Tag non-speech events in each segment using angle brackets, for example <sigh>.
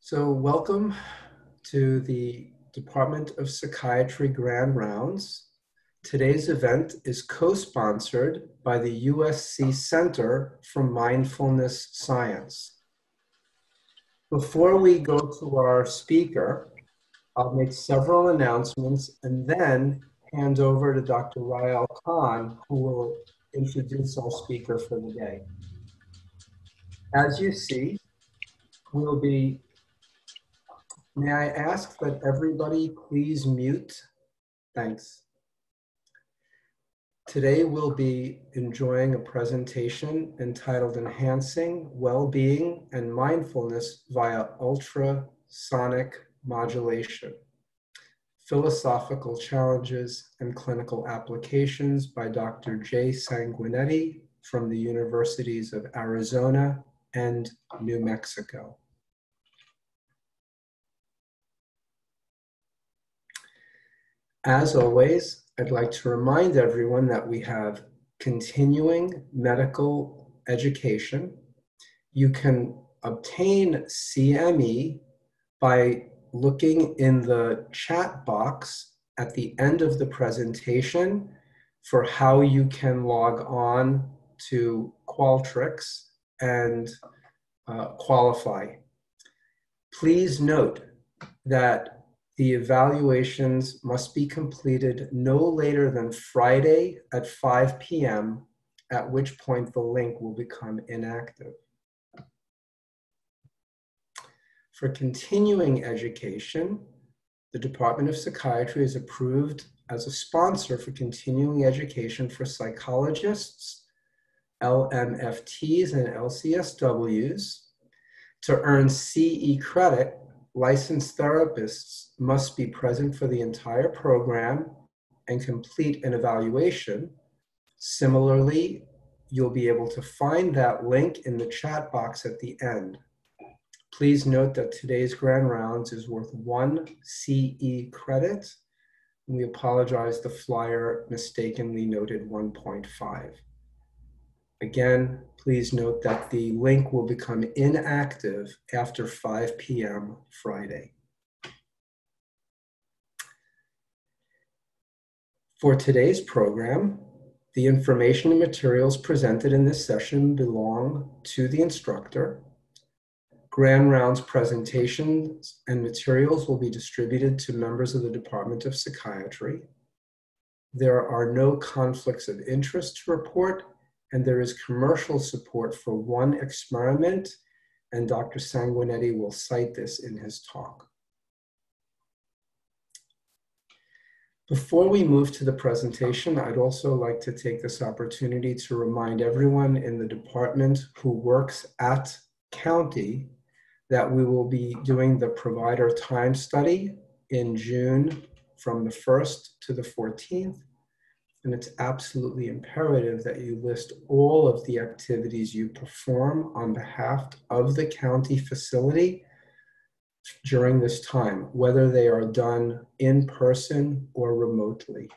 So welcome to the Department of Psychiatry Grand Rounds. Today's event is co-sponsored by the USC Center for Mindfulness Science. Before we go to our speaker, I'll make several announcements and then hand over to Dr. Rael Cahn, who will introduce our speaker for the day. As you see, we'll be, may I ask that everybody please mute? Thanks. Today we'll be enjoying a presentation entitled Enhancing Well-Being and Mindfulness via Ultrasonic Modulation Philosophical Challenges and Clinical Applications by Dr. Jay Sanguinetti from the Universities of Arizona and New Mexico. As always, I'd like to remind everyone that we have continuing medical education. You can obtain CME by looking in the chat box at the end of the presentation for how you can log on to Qualtrics and uh, qualify. Please note that the evaluations must be completed no later than Friday at 5 p.m., at which point the link will become inactive. For continuing education, the Department of Psychiatry is approved as a sponsor for continuing education for psychologists, LMFTs, and LCSWs. To earn CE credit, licensed therapists must be present for the entire program and complete an evaluation. Similarly, you'll be able to find that link in the chat box at the end. Please note that today's grand rounds is worth one CE credit. We apologize, the flyer mistakenly noted 1.5. Again, please note that the link will become inactive after 5 p.m. Friday. For today's program, the information and materials presented in this session belong to the instructor Grand Rounds presentations and materials will be distributed to members of the Department of Psychiatry. There are no conflicts of interest to report, and there is commercial support for one experiment, and Dr. Sanguinetti will cite this in his talk. Before we move to the presentation, I'd also like to take this opportunity to remind everyone in the department who works at County that we will be doing the provider time study in June from the 1st to the 14th. And it's absolutely imperative that you list all of the activities you perform on behalf of the county facility during this time, whether they are done in person or remotely.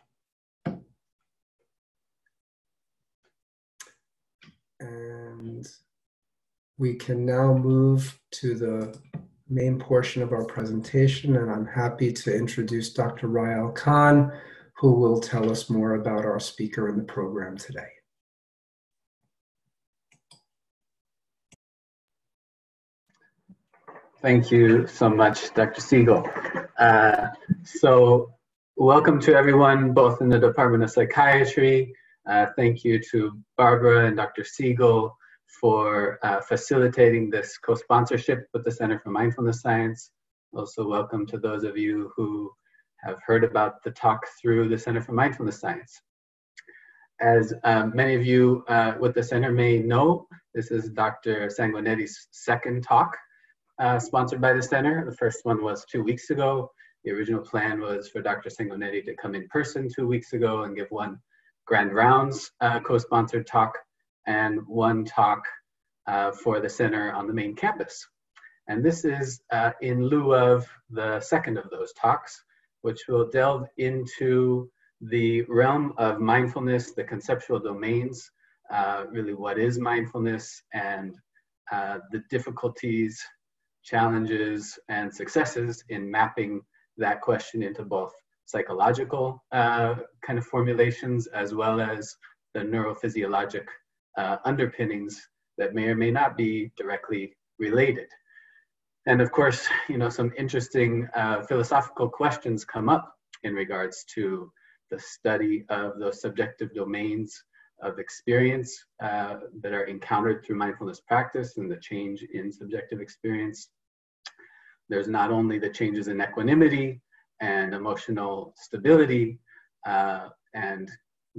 And we can now move to the main portion of our presentation, and I'm happy to introduce Dr. Rael Cahn, who will tell us more about our speaker in the program today. Thank you so much, Dr. Siegel. Uh, so welcome to everyone, both in the Department of Psychiatry. Uh, thank you to Barbara and Dr. Siegel for uh, facilitating this co-sponsorship with the Center for Mindfulness Science. Also welcome to those of you who have heard about the talk through the Center for Mindfulness Science. As um, many of you uh, with the center may know, this is Dr. Sanguinetti's second talk uh, sponsored by the center. The first one was two weeks ago. The original plan was for Dr. Sanguinetti to come in person two weeks ago and give one Grand Rounds uh, co-sponsored talk and one talk uh, for the center on the main campus. And this is uh, in lieu of the second of those talks, which will delve into the realm of mindfulness, the conceptual domains, uh, really what is mindfulness, and uh, the difficulties, challenges, and successes in mapping that question into both psychological uh, kind of formulations as well as the neurophysiologic uh, underpinnings that may or may not be directly related. And of course, you know, some interesting uh, philosophical questions come up in regards to the study of those subjective domains of experience uh, that are encountered through mindfulness practice and the change in subjective experience. There's not only the changes in equanimity and emotional stability uh, and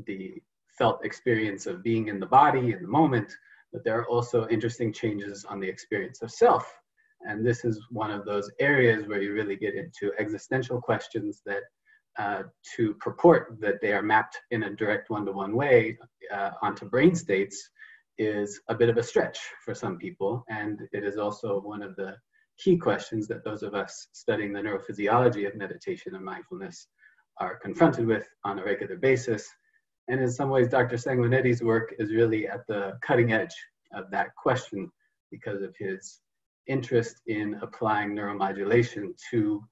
the felt experience of being in the body in the moment, but there are also interesting changes on the experience of self. And this is one of those areas where you really get into existential questions that uh, to purport that they are mapped in a direct one-to-one way uh, onto brain states is a bit of a stretch for some people. And it is also one of the key questions that those of us studying the neurophysiology of meditation and mindfulness are confronted with on a regular basis. And in some ways, Dr. Sanguinetti's work is really at the cutting edge of that question because of his interest in applying neuromodulation to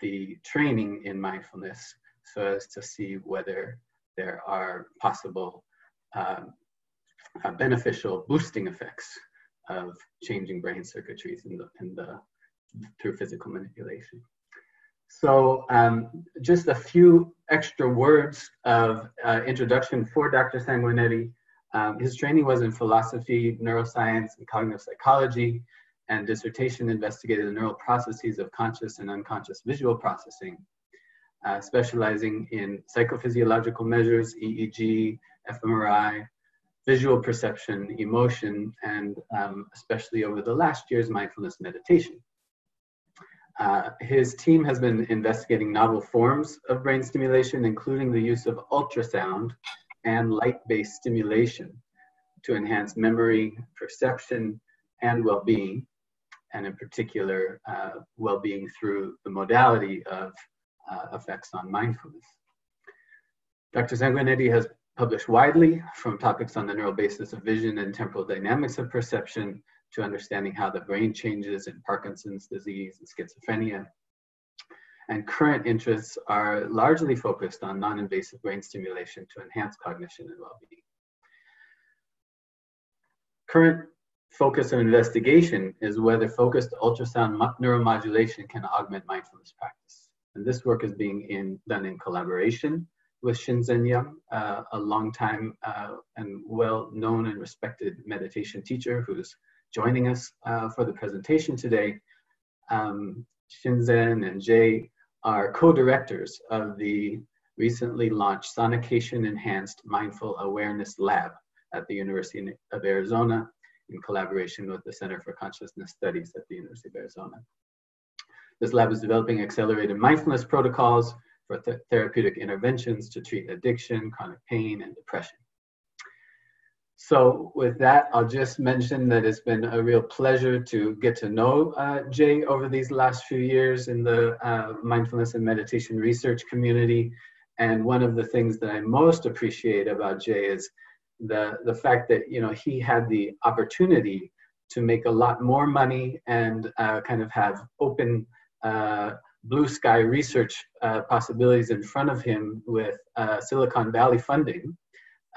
the training in mindfulness so as to see whether there are possible um, uh, beneficial boosting effects of changing brain circuitries in the, in the, through physical manipulation. So um, just a few extra words of uh, introduction for Dr. Sanguinetti. Um, his training was in philosophy, neuroscience, and cognitive psychology, and dissertation investigated the neural processes of conscious and unconscious visual processing, uh, specializing in psychophysiological measures, EEG, fMRI, visual perception, emotion, and um, especially over the last years, mindfulness meditation. Uh, his team has been investigating novel forms of brain stimulation, including the use of ultrasound and light-based stimulation to enhance memory, perception, and well-being, and in particular, uh, well-being through the modality of uh, effects on mindfulness. Dr. Sanguinetti has published widely from topics on the neural basis of vision and temporal dynamics of perception to understanding how the brain changes in Parkinson's disease and schizophrenia. And current interests are largely focused on non-invasive brain stimulation to enhance cognition and well-being. Current focus of investigation is whether focused ultrasound neuromodulation can augment mindfulness practice. And this work is being in, done in collaboration with Shinzen Young, uh, a longtime uh, and well-known and respected meditation teacher who's joining us uh, for the presentation today. Um, Shinzen and Jay are co-directors of the recently launched Sonication Enhanced Mindful Awareness Lab at the University of Arizona in collaboration with the Center for Consciousness Studies at the University of Arizona. This lab is developing accelerated mindfulness protocols for th therapeutic interventions to treat addiction, chronic pain, and depression. So with that, I'll just mention that it's been a real pleasure to get to know uh, Jay over these last few years in the uh, mindfulness and meditation research community. And one of the things that I most appreciate about Jay is the, the fact that you know he had the opportunity to make a lot more money and uh, kind of have open uh, blue sky research uh, possibilities in front of him with uh, Silicon Valley funding.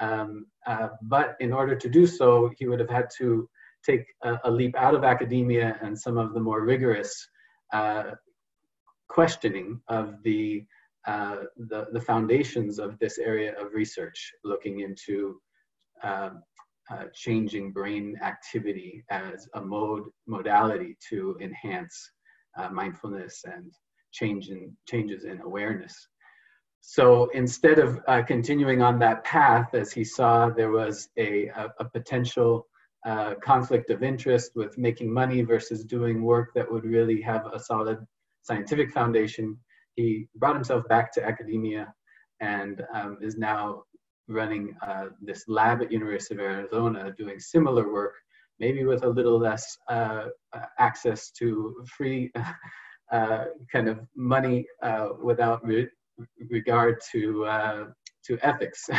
Um, uh, but in order to do so, he would have had to take a, a leap out of academia and some of the more rigorous uh, questioning of the, the, the, foundations of this area of research, looking into um, uh, changing brain activity as a mode modality to enhance uh, mindfulness and change in, changes in awareness. So instead of uh, continuing on that path, as he saw there was a, a, a potential uh, conflict of interest with making money versus doing work that would really have a solid scientific foundation, he brought himself back to academia and um, is now running uh, this lab at University of Arizona doing similar work, maybe with a little less uh, access to free <laughs> uh, kind of money uh, without re regard to, uh, to ethics. <laughs>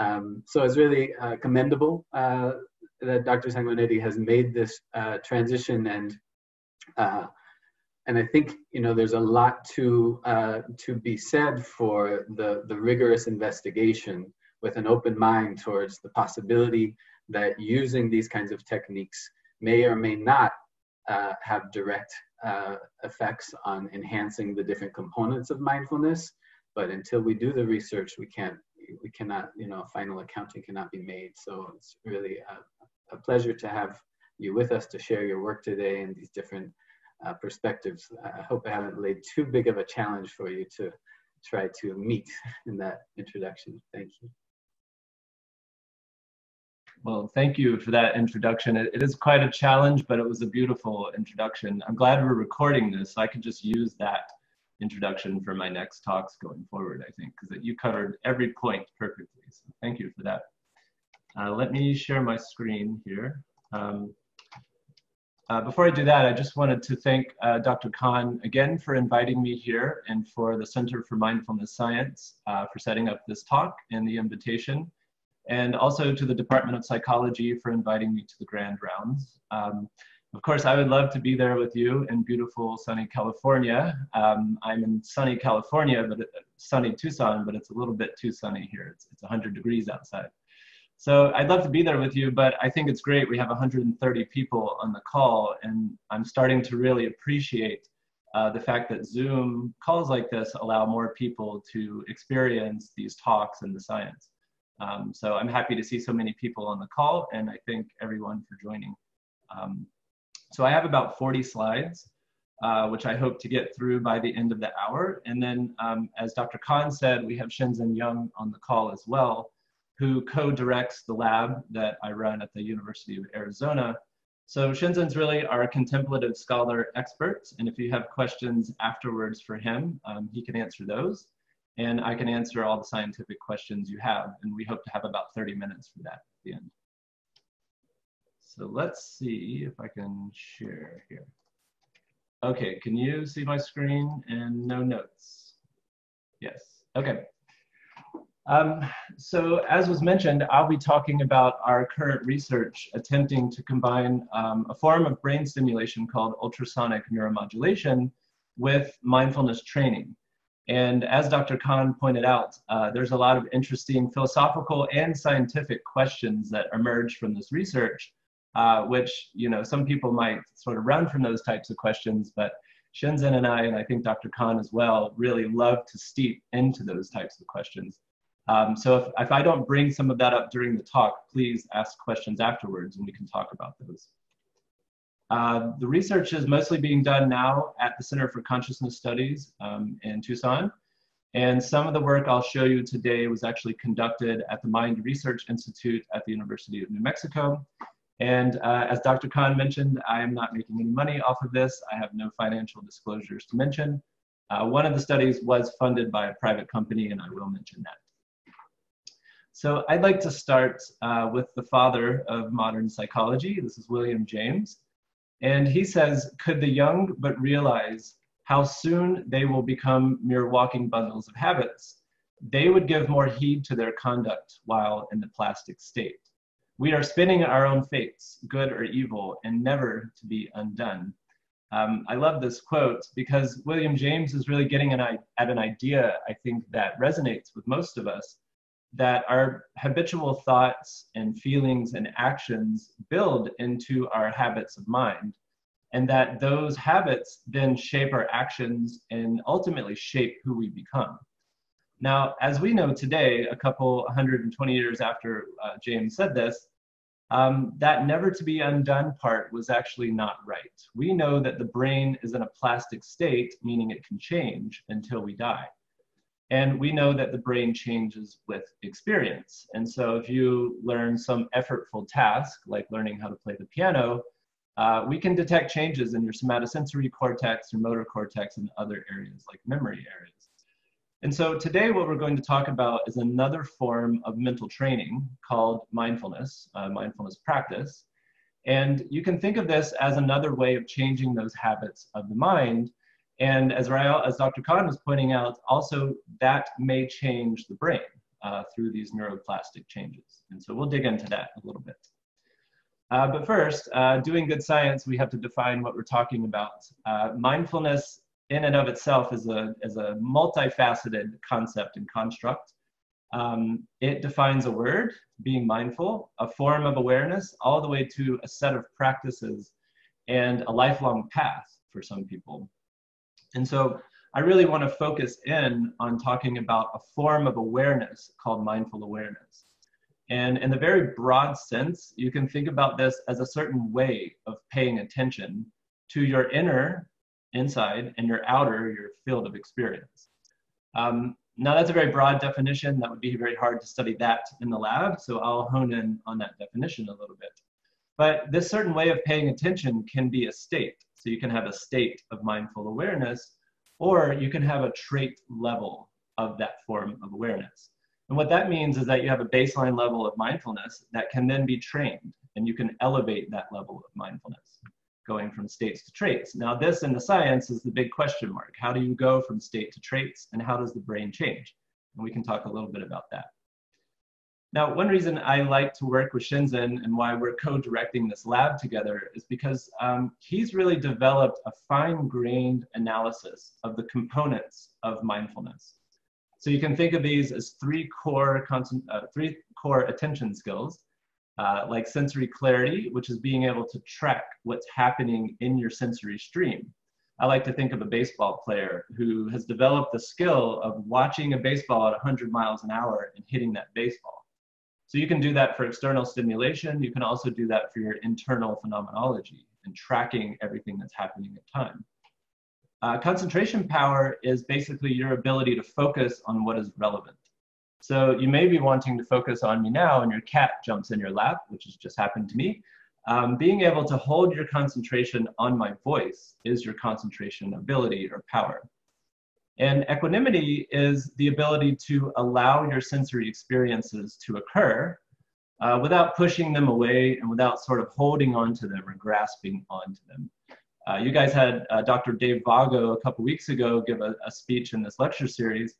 Um, so it's really uh, commendable uh, that Dr. Sanguinetti has made this uh, transition and uh, and I think you know there's a lot to uh, to be said for the the rigorous investigation with an open mind towards the possibility that using these kinds of techniques may or may not uh, have direct uh, effects on enhancing the different components of mindfulness. But until we do the research, we can't, we cannot, you know, final accounting cannot be made. So it's really a, a pleasure to have you with us to share your work today and these different uh, perspectives. I hope I haven't laid too big of a challenge for you to try to meet <laughs> in that introduction. Thank you. Well, thank you for that introduction. It, it is quite a challenge, but it was a beautiful introduction. I'm glad we're recording this. So I could just use that introduction for my next talks going forward, I think, because you covered every point perfectly. So thank you for that. Uh, let me share my screen here. Um, uh, before I do that, I just wanted to thank uh, Dr. Cahn again for inviting me here and for the Center for Mindfulness Science uh, for setting up this talk and the invitation and also to the Department of Psychology for inviting me to the Grand Rounds. Um, of course, I would love to be there with you in beautiful sunny California. Um, I'm in sunny California, but it, sunny Tucson, but it's a little bit too sunny here. It's, it's 100 degrees outside. So I'd love to be there with you, but I think it's great. We have 130 people on the call, and I'm starting to really appreciate uh, the fact that Zoom calls like this allow more people to experience these talks and the science. Um, so I'm happy to see so many people on the call and I thank everyone for joining. Um, so I have about 40 slides, uh, which I hope to get through by the end of the hour. And then um, as Dr. Cahn said, we have Shinzen Young on the call as well, who co-directs the lab that I run at the University of Arizona. So Shinzen's really our contemplative scholar expert. And if you have questions afterwards for him, um, he can answer those and I can answer all the scientific questions you have. And we hope to have about 30 minutes for that at the end. So let's see if I can share here. Okay, can you see my screen and no notes? Yes, okay. Um, so as was mentioned, I'll be talking about our current research attempting to combine um, a form of brain stimulation called ultrasonic neuromodulation with mindfulness training. And as Dr. Cahn pointed out, uh, there's a lot of interesting philosophical and scientific questions that emerge from this research, uh, which, you know, some people might sort of run from those types of questions, but Shinzen and I, and I think Dr. Cahn as well, really love to steep into those types of questions. Um, so if, if I don't bring some of that up during the talk, please ask questions afterwards and we can talk about those. Uh, the research is mostly being done now at the Center for Consciousness Studies um, in Tucson. And some of the work I'll show you today was actually conducted at the Mind Research Institute at the University of New Mexico. And uh, as Dr. Cahn mentioned, I am not making any money off of this. I have no financial disclosures to mention. Uh, one of the studies was funded by a private company, and I will mention that. So I'd like to start uh, with the father of modern psychology. This is William James. And he says, Could the young but realize how soon they will become mere walking bundles of habits, they would give more heed to their conduct while in the plastic state. We are spinning our own fates, good or evil, and never to be undone. Um, I love this quote because William James is really getting an, at an idea, I think, that resonates with most of us that our habitual thoughts and feelings and actions build into our habits of mind and that those habits then shape our actions and ultimately shape who we become. Now as we know today a couple 120 years after uh, james said this um, that never to be undone part was actually not right. We know that the brain is in a plastic state meaning it can change until we die and we know that the brain changes with experience. And so if you learn some effortful task, like learning how to play the piano, uh, we can detect changes in your somatosensory cortex, your motor cortex, and other areas like memory areas. And so today what we're going to talk about is another form of mental training called mindfulness, uh, mindfulness practice. And you can think of this as another way of changing those habits of the mind and as Rael, as Dr. Cahn was pointing out, also that may change the brain. uh, through these neuroplastic changes. And so we'll dig into that a little bit. Uh, but first, uh, doing good science, we have to define what we're talking about. Uh, mindfulness in and of itself is a, is a multifaceted concept and construct. Um, it defines a word, being mindful, a form of awareness, all the way to a set of practices and a lifelong path for some people. And so I really want to focus in on talking about a form of awareness called mindful awareness. And in the very broad sense, you can think about this as a certain way of paying attention to your inner, inside, and your outer, your field of experience. Um, now, that's a very broad definition. That would be very hard to study that in the lab, so I'll hone in on that definition a little bit. But this certain way of paying attention can be a state. So you can have a state of mindful awareness, or you can have a trait level of that form of awareness. And what that means is that you have a baseline level of mindfulness that can then be trained, and you can elevate that level of mindfulness, going from states to traits. Now, this in the science is the big question mark. How do you go from state to traits, and how does the brain change? And we can talk a little bit about that. Now, one reason I like to work with Shinzen and why we're co-directing this lab together is because um, he's really developed a fine-grained analysis of the components of mindfulness. So you can think of these as three core, uh, three core attention skills, uh, like sensory clarity, which is being able to track what's happening in your sensory stream. I like to think of a baseball player who has developed the skill of watching a baseball at 100 miles an hour and hitting that baseball. So you can do that for external stimulation. You can also do that for your internal phenomenology and tracking everything that's happening at time. Uh, concentration power is basically your ability to focus on what is relevant. So you may be wanting to focus on me now and your cat jumps in your lap, which has just happened to me. Um, being able to hold your concentration on my voice is your concentration ability or power. And equanimity is the ability to allow your sensory experiences to occur uh, without pushing them away and without sort of holding on to them or grasping onto them. Uh, you guys had uh, Dr. Dave Vago a couple weeks ago give a, a speech in this lecture series.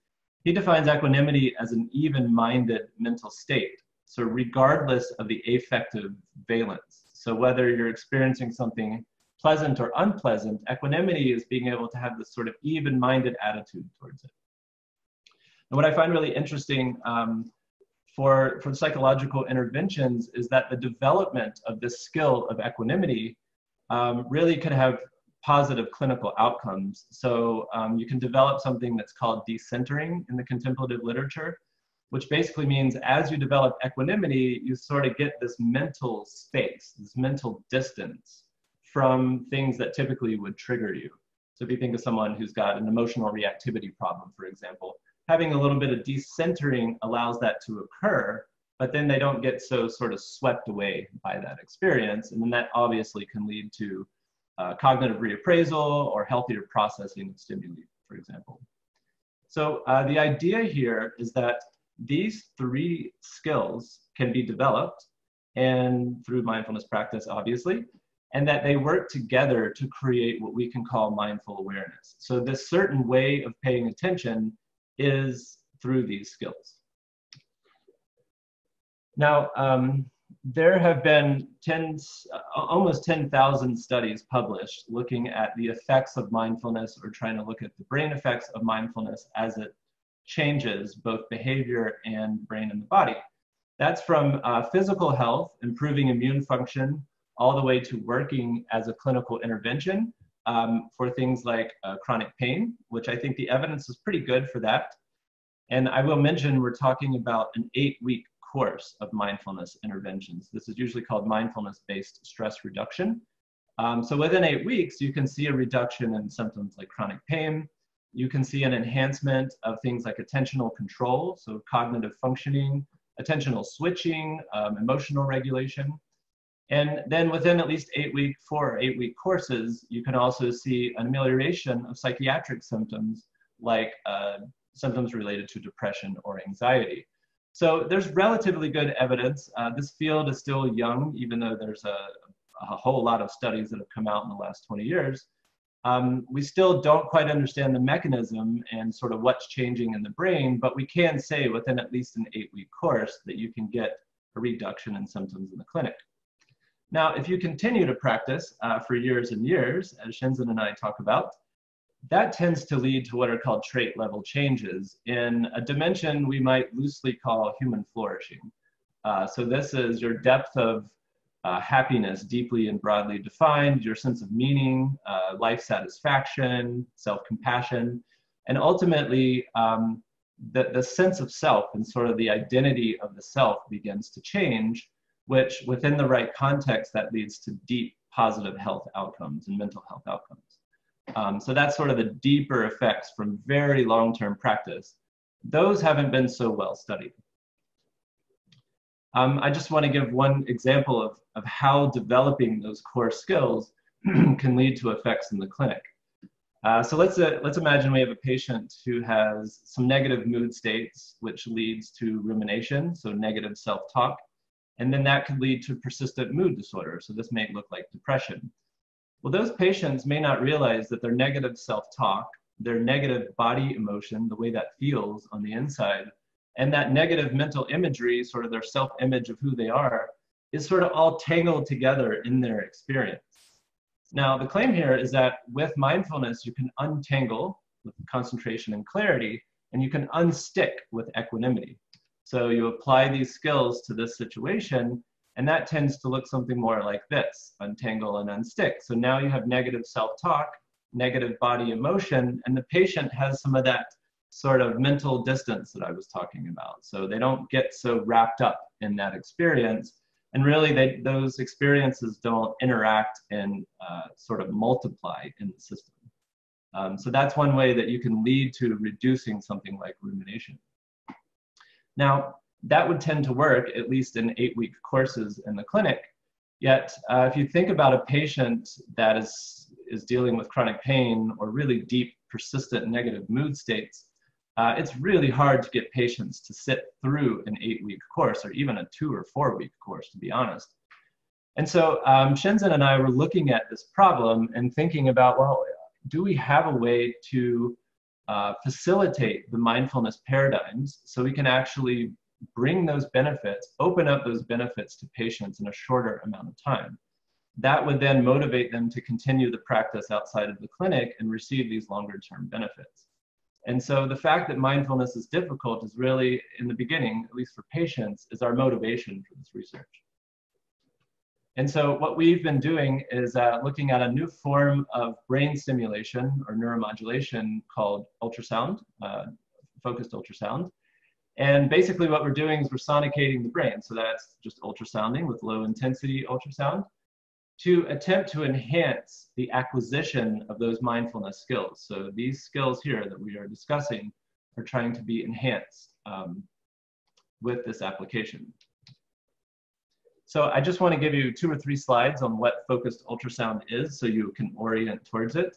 He defines equanimity as an even-minded mental state. So regardless of the affective valence. So whether you're experiencing something pleasant or unpleasant, equanimity is being able to have this sort of even-minded attitude towards it. And what I find really interesting um, for, for psychological interventions is that the development of this skill of equanimity um, really can have positive clinical outcomes. So um, you can develop something that's called decentering in the contemplative literature, which basically means as you develop equanimity, you sort of get this mental space, this mental distance from things that typically would trigger you. So if you think of someone who's got an emotional reactivity problem, for example, having a little bit of decentering allows that to occur but then they don't get so sort of swept away by that experience. And then that obviously can lead to uh, cognitive reappraisal or healthier processing of stimuli, for example. So uh, the idea here is that these three skills can be developed and through mindfulness practice, obviously, and that they work together to create what we can call mindful awareness. So this certain way of paying attention is through these skills. Now, um, there have been tens, uh, almost 10,000 studies published looking at the effects of mindfulness or trying to look at the brain effects of mindfulness as it changes both behavior and brain and the body. That's from uh, physical health, improving immune function, all the way to working as a clinical intervention um, for things like uh, chronic pain, which I think the evidence is pretty good for that. And I will mention we're talking about an eight week course of mindfulness interventions. This is usually called mindfulness-based stress reduction. Um, so within eight weeks, you can see a reduction in symptoms like chronic pain. You can see an enhancement of things like attentional control, so cognitive functioning, attentional switching, um, emotional regulation. And then within at least eight week, four or eight week courses, you can also see an amelioration of psychiatric symptoms like uh, symptoms related to depression or anxiety. So there's relatively good evidence. Uh, this field is still young, even though there's a, a, whole lot of studies that have come out in the last 20 years. um, we still don't quite understand the mechanism and sort of what's changing in the brain, but we can say within at least an eight week course that you can get a reduction in symptoms in the clinic. Now, if you continue to practice uh, for years and years, as Shinzen and I talk about, that tends to lead to what are called trait level changes in a dimension we might loosely call human flourishing. Uh, so this is your depth of uh, happiness deeply and broadly defined, your sense of meaning, uh, life satisfaction, self-compassion, and ultimately um, the, the sense of self and sort of the identity of the self begins to change, which within the right context, that leads to deep positive health outcomes and mental health outcomes. Um, so that's sort of the deeper effects from very long-term practice. Those haven't been so well studied. Um, I just want to give one example of, of how developing those core skills <clears throat> can lead to effects in the clinic. Uh, so let's, uh, let's imagine we have a patient who has some negative mood states, which leads to rumination, so negative self-talk, and then that could lead to persistent mood disorder. So this may look like depression. Well, those patients may not realize that their negative self-talk, their negative body emotion, the way that feels on the inside, and that negative mental imagery, sort of their self image of who they are, is sort of all tangled together in their experience. Now, the claim here is that with mindfulness, you can untangle with concentration and clarity, and you can unstick with equanimity. So you apply these skills to this situation, and that tends to look something more like this untangle and unstick. So now you have negative self talk, negative body emotion, and the patient has some of that sort of mental distance that I was talking about. So they don't get so wrapped up in that experience. And really, they, those experiences don't interact and uh, sort of multiply in the system. Um, so that's one way that you can lead to reducing something like rumination. Now, that would tend to work at least in eight week courses in the clinic. Yet, uh, if you think about a patient that is, is dealing with chronic pain or really deep, persistent negative mood states, uh, it's really hard to get patients to sit through an eight week course or even a two or four week course, to be honest. And so um, Shinzen and I were looking at this problem and thinking about, well, do we have a way to uh, facilitate the mindfulness paradigms so we can actually bring those benefits, open up those benefits to patients in a shorter amount of time? That would then motivate them to continue the practice outside of the clinic and receive these longer term benefits. And so the fact that mindfulness is difficult is really, in the beginning, at least for patients, is our motivation for this research. And so what we've been doing is uh, looking at a new form of brain stimulation or neuromodulation called ultrasound, uh, focused ultrasound. And basically what we're doing is we're sonicating the brain. So that's just ultrasounding with low intensity ultrasound to attempt to enhance the acquisition of those mindfulness skills. So these skills here that we are discussing are trying to be enhanced um, with this application. So I just want to give you two or three slides on what focused ultrasound is so you can orient towards it.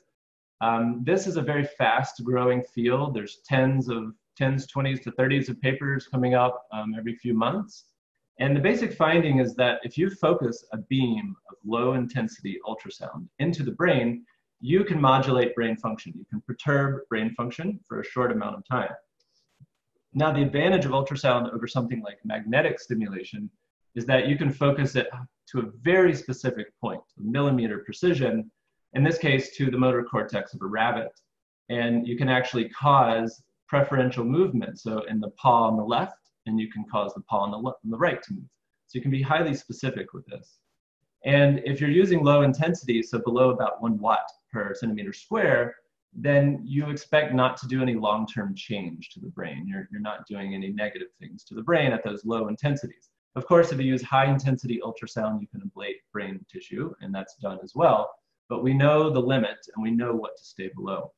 Um, this is a very fast growing field. There's tens of, tens, 20s to 30s of papers coming up um, every few months. And the basic finding is that if you focus a beam of low intensity ultrasound into the brain, you can modulate brain function. You can perturb brain function for a short amount of time. Now, the advantage of ultrasound over something like magnetic stimulation is that you can focus it to a very specific point, millimeter precision, in this case to the motor cortex of a rabbit. And you can actually cause preferential movement. So in the paw on the left, and you can cause the paw on the, on the right to move. So you can be highly specific with this. And if you're using low intensity, so below about one watt per centimeter square, then you expect not to do any long-term change to the brain. You're, you're not doing any negative things to the brain at those low intensities. Of course, if you use high intensity ultrasound, you can ablate brain tissue, and that's done as well. But we know the limit and we know what to stay below.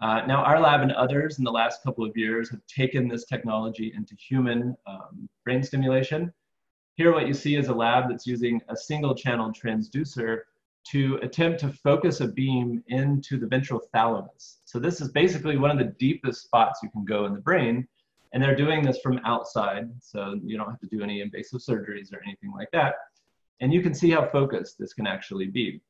Uh, now, our lab and others in the last couple of years have taken this technology into human um, brain stimulation. Here, what you see is a lab that's using a single channel transducer to attempt to focus a beam into the ventral thalamus. So this is basically one of the deepest spots you can go in the brain. And they're doing this from outside, so you don't have to do any invasive surgeries or anything like that. And you can see how focused this can actually be.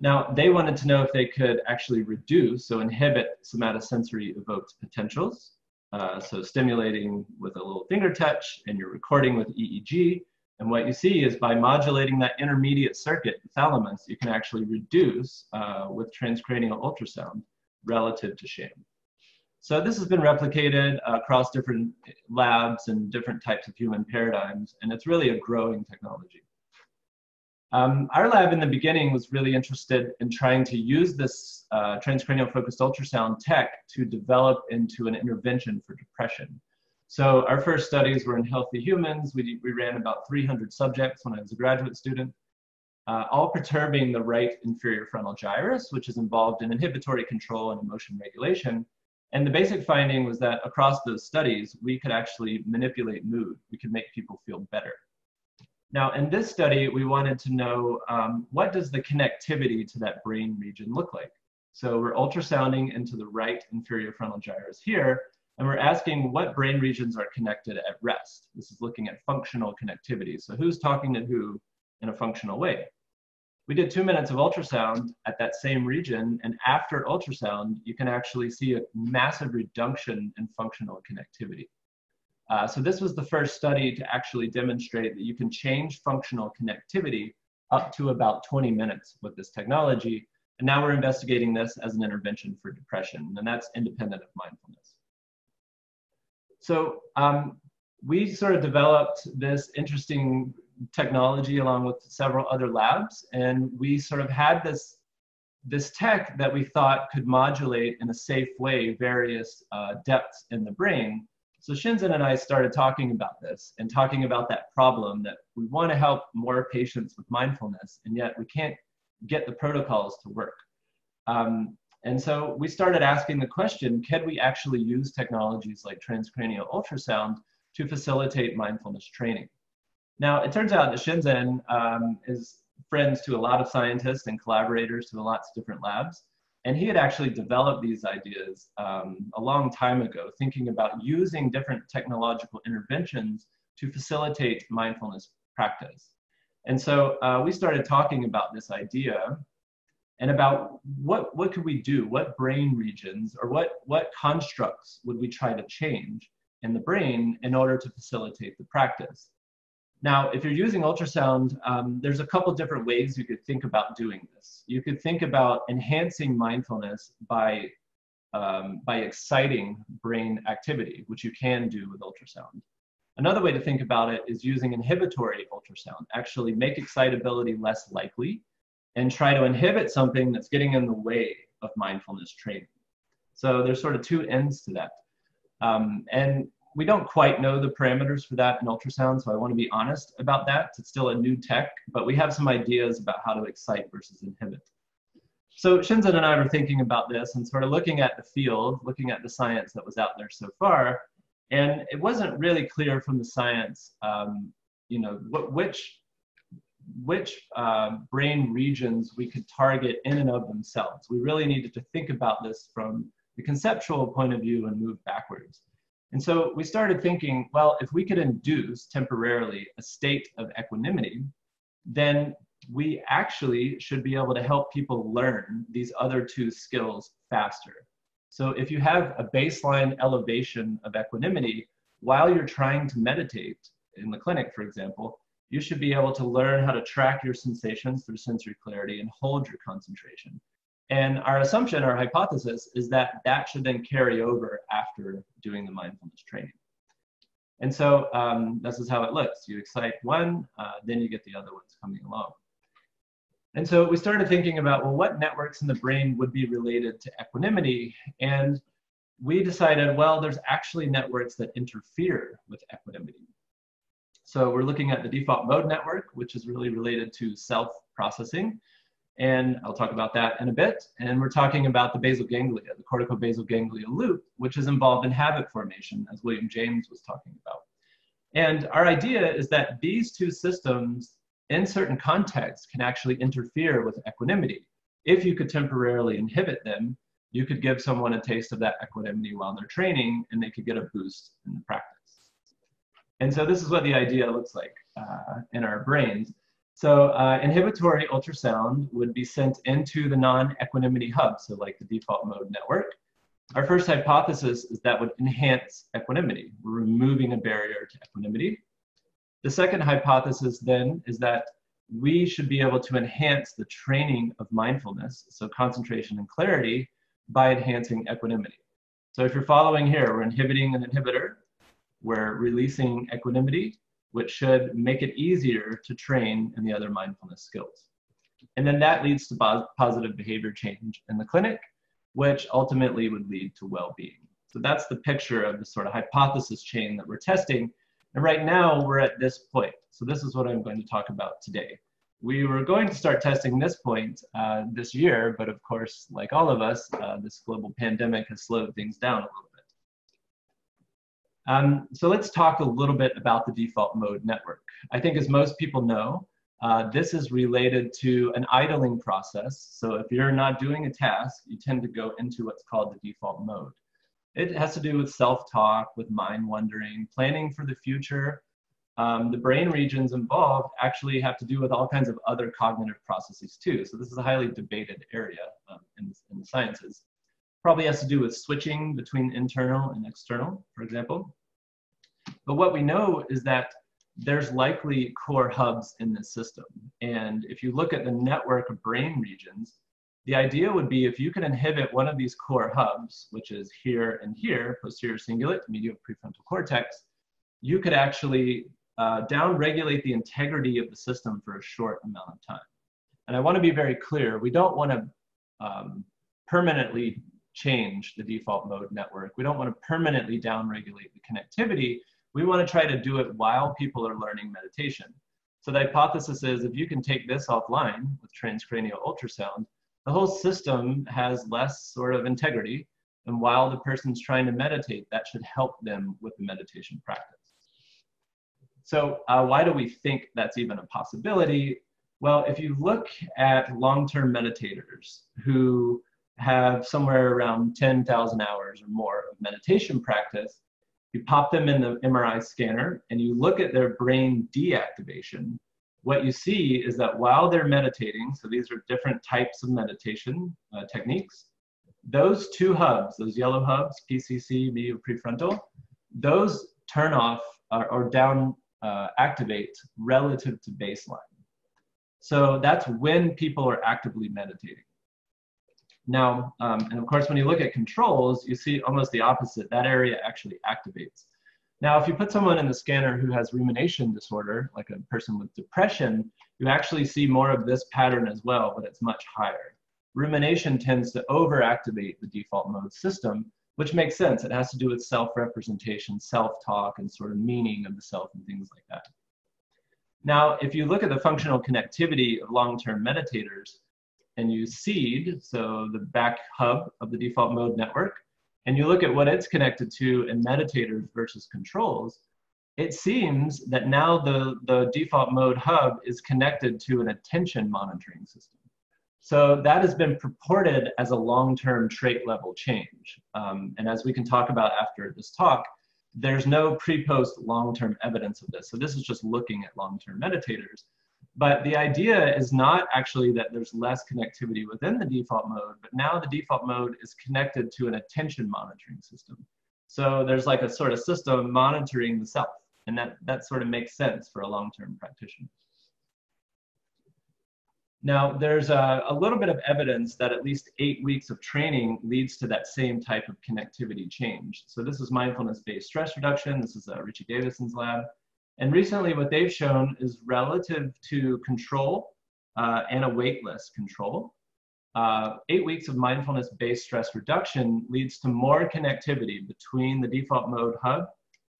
Now, they wanted to know if they could actually reduce, so inhibit somatosensory evoked potentials. Uh, so stimulating with a little finger touch and you're recording with EEG. And what you see is by modulating that intermediate circuit, the thalamus, you can actually reduce uh, with transcranial ultrasound relative to sham. So this has been replicated uh, across different labs and different types of human paradigms, and it's really a growing technology. Um, our lab in the beginning was really interested in trying to use this uh, transcranial focused ultrasound tech to develop into an intervention for depression. So our first studies were in healthy humans. We, we ran about 300 subjects when I was a graduate student, uh, all perturbing the right inferior frontal gyrus, which is involved in inhibitory control and emotion regulation. And the basic finding was that across those studies, we could actually manipulate mood. We could make people feel better. Now, in this study, we wanted to know um, what does the connectivity to that brain region look like? So we're ultrasounding into the right inferior frontal gyrus here, and we're asking what brain regions are connected at rest. This is looking at functional connectivity. So who's talking to who in a functional way? We did two minutes of ultrasound at that same region, and after ultrasound, you can actually see a massive reduction in functional connectivity. Uh, so this was the first study to actually demonstrate that you can change functional connectivity up to about 20 minutes with this technology. And now we're investigating this as an intervention for depression, and that's independent of mindfulness. So um, we sort of developed this interesting technology along with several other labs, and we sort of had this this tech that we thought could modulate in a safe way various uh, depths in the brain so Shinzen and I started talking about this and talking about that problem that we want to help more patients with mindfulness, and yet we can't get the protocols to work. Um, and so we started asking the question, can we actually use technologies like transcranial ultrasound to facilitate mindfulness training? Now, it turns out that Shinzen um, is friends to a lot of scientists and collaborators to lots of different labs. And he had actually developed these ideas um, a long time ago, thinking about using different technological interventions to facilitate mindfulness practice. And so uh, we started talking about this idea and about what, what could we do? What brain regions or what, what constructs would we try to change in the brain in order to facilitate the practice? Now, if you're using ultrasound, um, there's a couple different ways you could think about doing this. You could think about enhancing mindfulness by, um, by exciting brain activity, which you can do with ultrasound. Another way to think about it is using inhibitory ultrasound, actually make excitability less likely and try to inhibit something that's getting in the way of mindfulness training. So there's sort of two ends to that. Um, and we don't quite know the parameters for that in ultrasound, so I want to be honest about that. It's still a new tech, but we have some ideas about how to excite versus inhibit. So Shinzen and I were thinking about this and sort of looking at the field, looking at the science that was out there so far, and it wasn't really clear from the science, um, you know, which which uh, brain regions we could target in and of themselves. We really needed to think about this from the conceptual point of view and move backwards. And so we started thinking, well, if we could induce temporarily a state of equanimity, then we actually should be able to help people learn these other two skills faster. So if you have a baseline elevation of equanimity while you're trying to meditate in the clinic, for example, you should be able to learn how to track your sensations through sensory clarity and hold your concentration. And our assumption, our hypothesis, is that that should then carry over after doing the mindfulness training. And so um, this is how it looks. You excite one, uh, then you get the other ones coming along. And so we started thinking about, well, what networks in the brain would be related to equanimity? And we decided, well, there's actually networks that interfere with equanimity. So we're looking at the default mode network, which is really related to self-processing. And I'll talk about that in a bit. And we're talking about the basal ganglia, the corticobasal ganglia loop, which is involved in habit formation, as William James was talking about. And our idea is that these two systems, in certain contexts, can actually interfere with equanimity. If you could temporarily inhibit them, you could give someone a taste of that equanimity while they're training, and they could get a boost in the practice. And so this is what the idea looks like uh, in our brains. So uh, inhibitory ultrasound would be sent into the non-equanimity hub, so like the default mode network. Our first hypothesis is that would enhance equanimity. Removing a barrier to equanimity. The second hypothesis then is that we should be able to enhance the training of mindfulness, so concentration and clarity, by enhancing equanimity. So if you're following here, we're inhibiting an inhibitor, we're releasing equanimity, which should make it easier to train in the other mindfulness skills. And then that leads to positive behavior change in the clinic, which ultimately would lead to well-being. So that's the picture of the sort of hypothesis chain that we're testing. And right now we're at this point. So this is what I'm going to talk about today. We were going to start testing this point uh, this year, but of course, like all of us, uh, this global pandemic has slowed things down a little bit. Um, so let's talk a little bit about the default mode network. I think as most people know, uh, this is related to an idling process. So if you're not doing a task, you tend to go into what's called the default mode. It has to do with self-talk, with mind wandering, planning for the future. Um, the brain regions involved actually have to do with all kinds of other cognitive processes too. So this is a highly debated area um, in, in the sciences. Probably has to do with switching between internal and external, for example. But what we know is that there's likely core hubs in this system. And if you look at the network of brain regions, the idea would be if you could inhibit one of these core hubs, which is here and here, posterior cingulate, medial prefrontal cortex, you could actually uh, down-regulate the integrity of the system for a short amount of time. And I want to be very clear, we don't want to um, permanently change the default mode network. We don't want to permanently down-regulate the connectivity, we want to try to do it while people are learning meditation. So the hypothesis is if you can take this offline with transcranial ultrasound, the whole system has less sort of integrity. And while the person's trying to meditate, that should help them with the meditation practice. So uh, why do we think that's even a possibility? Well, if you look at long-term meditators who have somewhere around 10,000 hours or more of meditation practice, you pop them in the MRI scanner and you look at their brain deactivation. What you see is that while they're meditating, so these are different types of meditation uh, techniques, those two hubs, those yellow hubs, PCC, medial prefrontal, those turn off or, or down uh, activate relative to baseline. So that's when people are actively meditating. Now, um, and of course, when you look at controls, you see almost the opposite. That area actually activates. Now, if you put someone in the scanner who has rumination disorder, like a person with depression, you actually see more of this pattern as well, but it's much higher. Rumination tends to overactivate the default mode system, which makes sense. It has to do with self-representation, self-talk, and sort of meaning of the self and things like that. Now, if you look at the functional connectivity of long-term meditators, and you seed, so the back hub of the default mode network, and you look at what it's connected to in meditators versus controls, it seems that now the, the default mode hub is connected to an attention monitoring system. So that has been purported as a long-term trait level change. Um, and as we can talk about after this talk, there's no pre-post long-term evidence of this. So this is just looking at long-term meditators. But the idea is not actually that there's less connectivity within the default mode, but now the default mode is connected to an attention monitoring system. So there's like a sort of system monitoring the self, and that, that sort of makes sense for a long-term practitioner. Now, there's a, a, little bit of evidence that at least eight weeks of training leads to that same type of connectivity change. So this is mindfulness-based stress reduction. This is uh, Richie Davidson's lab. And recently what they've shown is relative to control uh, and a waitlist control, uh, eight weeks of mindfulness-based stress reduction leads to more connectivity between the default mode hub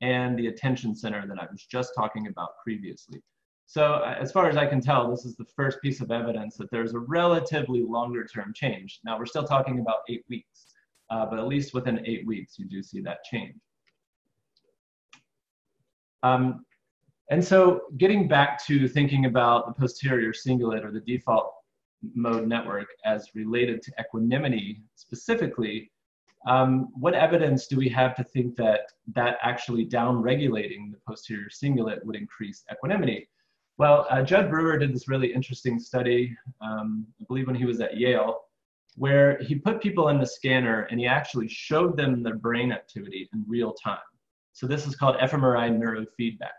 and the attention center that I was just talking about previously. So uh, as far as I can tell, this is the first piece of evidence that there's a relatively longer term change. Now we're still talking about eight weeks, uh, but at least within eight weeks, you do see that change. Um, and so getting back to thinking about the posterior cingulate or the default mode network as related to equanimity specifically, um, what evidence do we have to think that that actually down regulating the posterior cingulate would increase equanimity? Well, uh, Jud Brewer did this really interesting study, um, I believe when he was at Yale, where he put people in the scanner and he actually showed them their brain activity in real time. So this is called fMRI neurofeedback.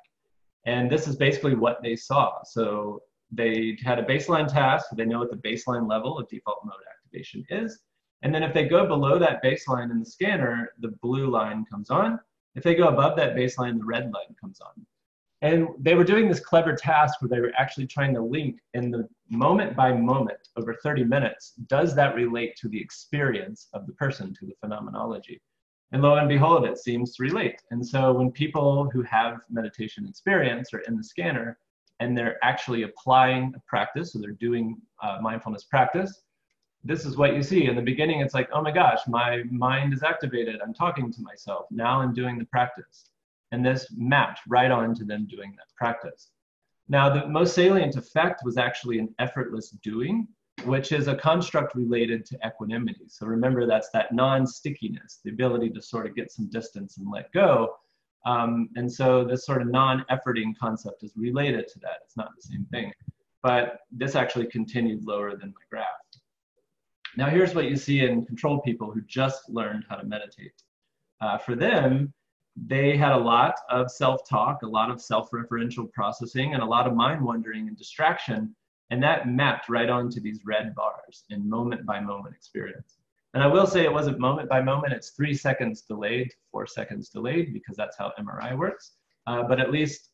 And this is basically what they saw. So they had a baseline task, so they know what the baseline level of default mode activation is. And then if they go below that baseline in the scanner, the blue line comes on. If they go above that baseline, the red line comes on. And they were doing this clever task where they were actually trying to link in the moment by moment over 30 minutes, does that relate to the experience of the person, to the phenomenology? And lo and behold, it seems to relate. And so when people who have meditation experience are in the scanner and they're actually applying a practice, so they're doing uh, mindfulness practice, this is what you see. In the beginning, it's like, oh my gosh, my mind is activated. I'm talking to myself. Now I'm doing the practice. And this mapped right on to them doing that practice. Now, the most salient effect was actually an effortless doing, which is a construct related to equanimity. So remember, that's that non stickiness, the ability to sort of get some distance and let go. Um, and so this sort of non efforting concept is related to that. It's not the same thing. But this actually continued lower than my graph. Now, here's what you see in control people who just learned how to meditate. Uh, for them, they had a lot of self talk, a lot of self referential processing, and a lot of mind wandering and distraction. And that mapped right onto these red bars in moment by moment experience. And I will say it wasn't moment by moment, it's three seconds delayed, four seconds delayed, because that's how MRI works. Uh, but at least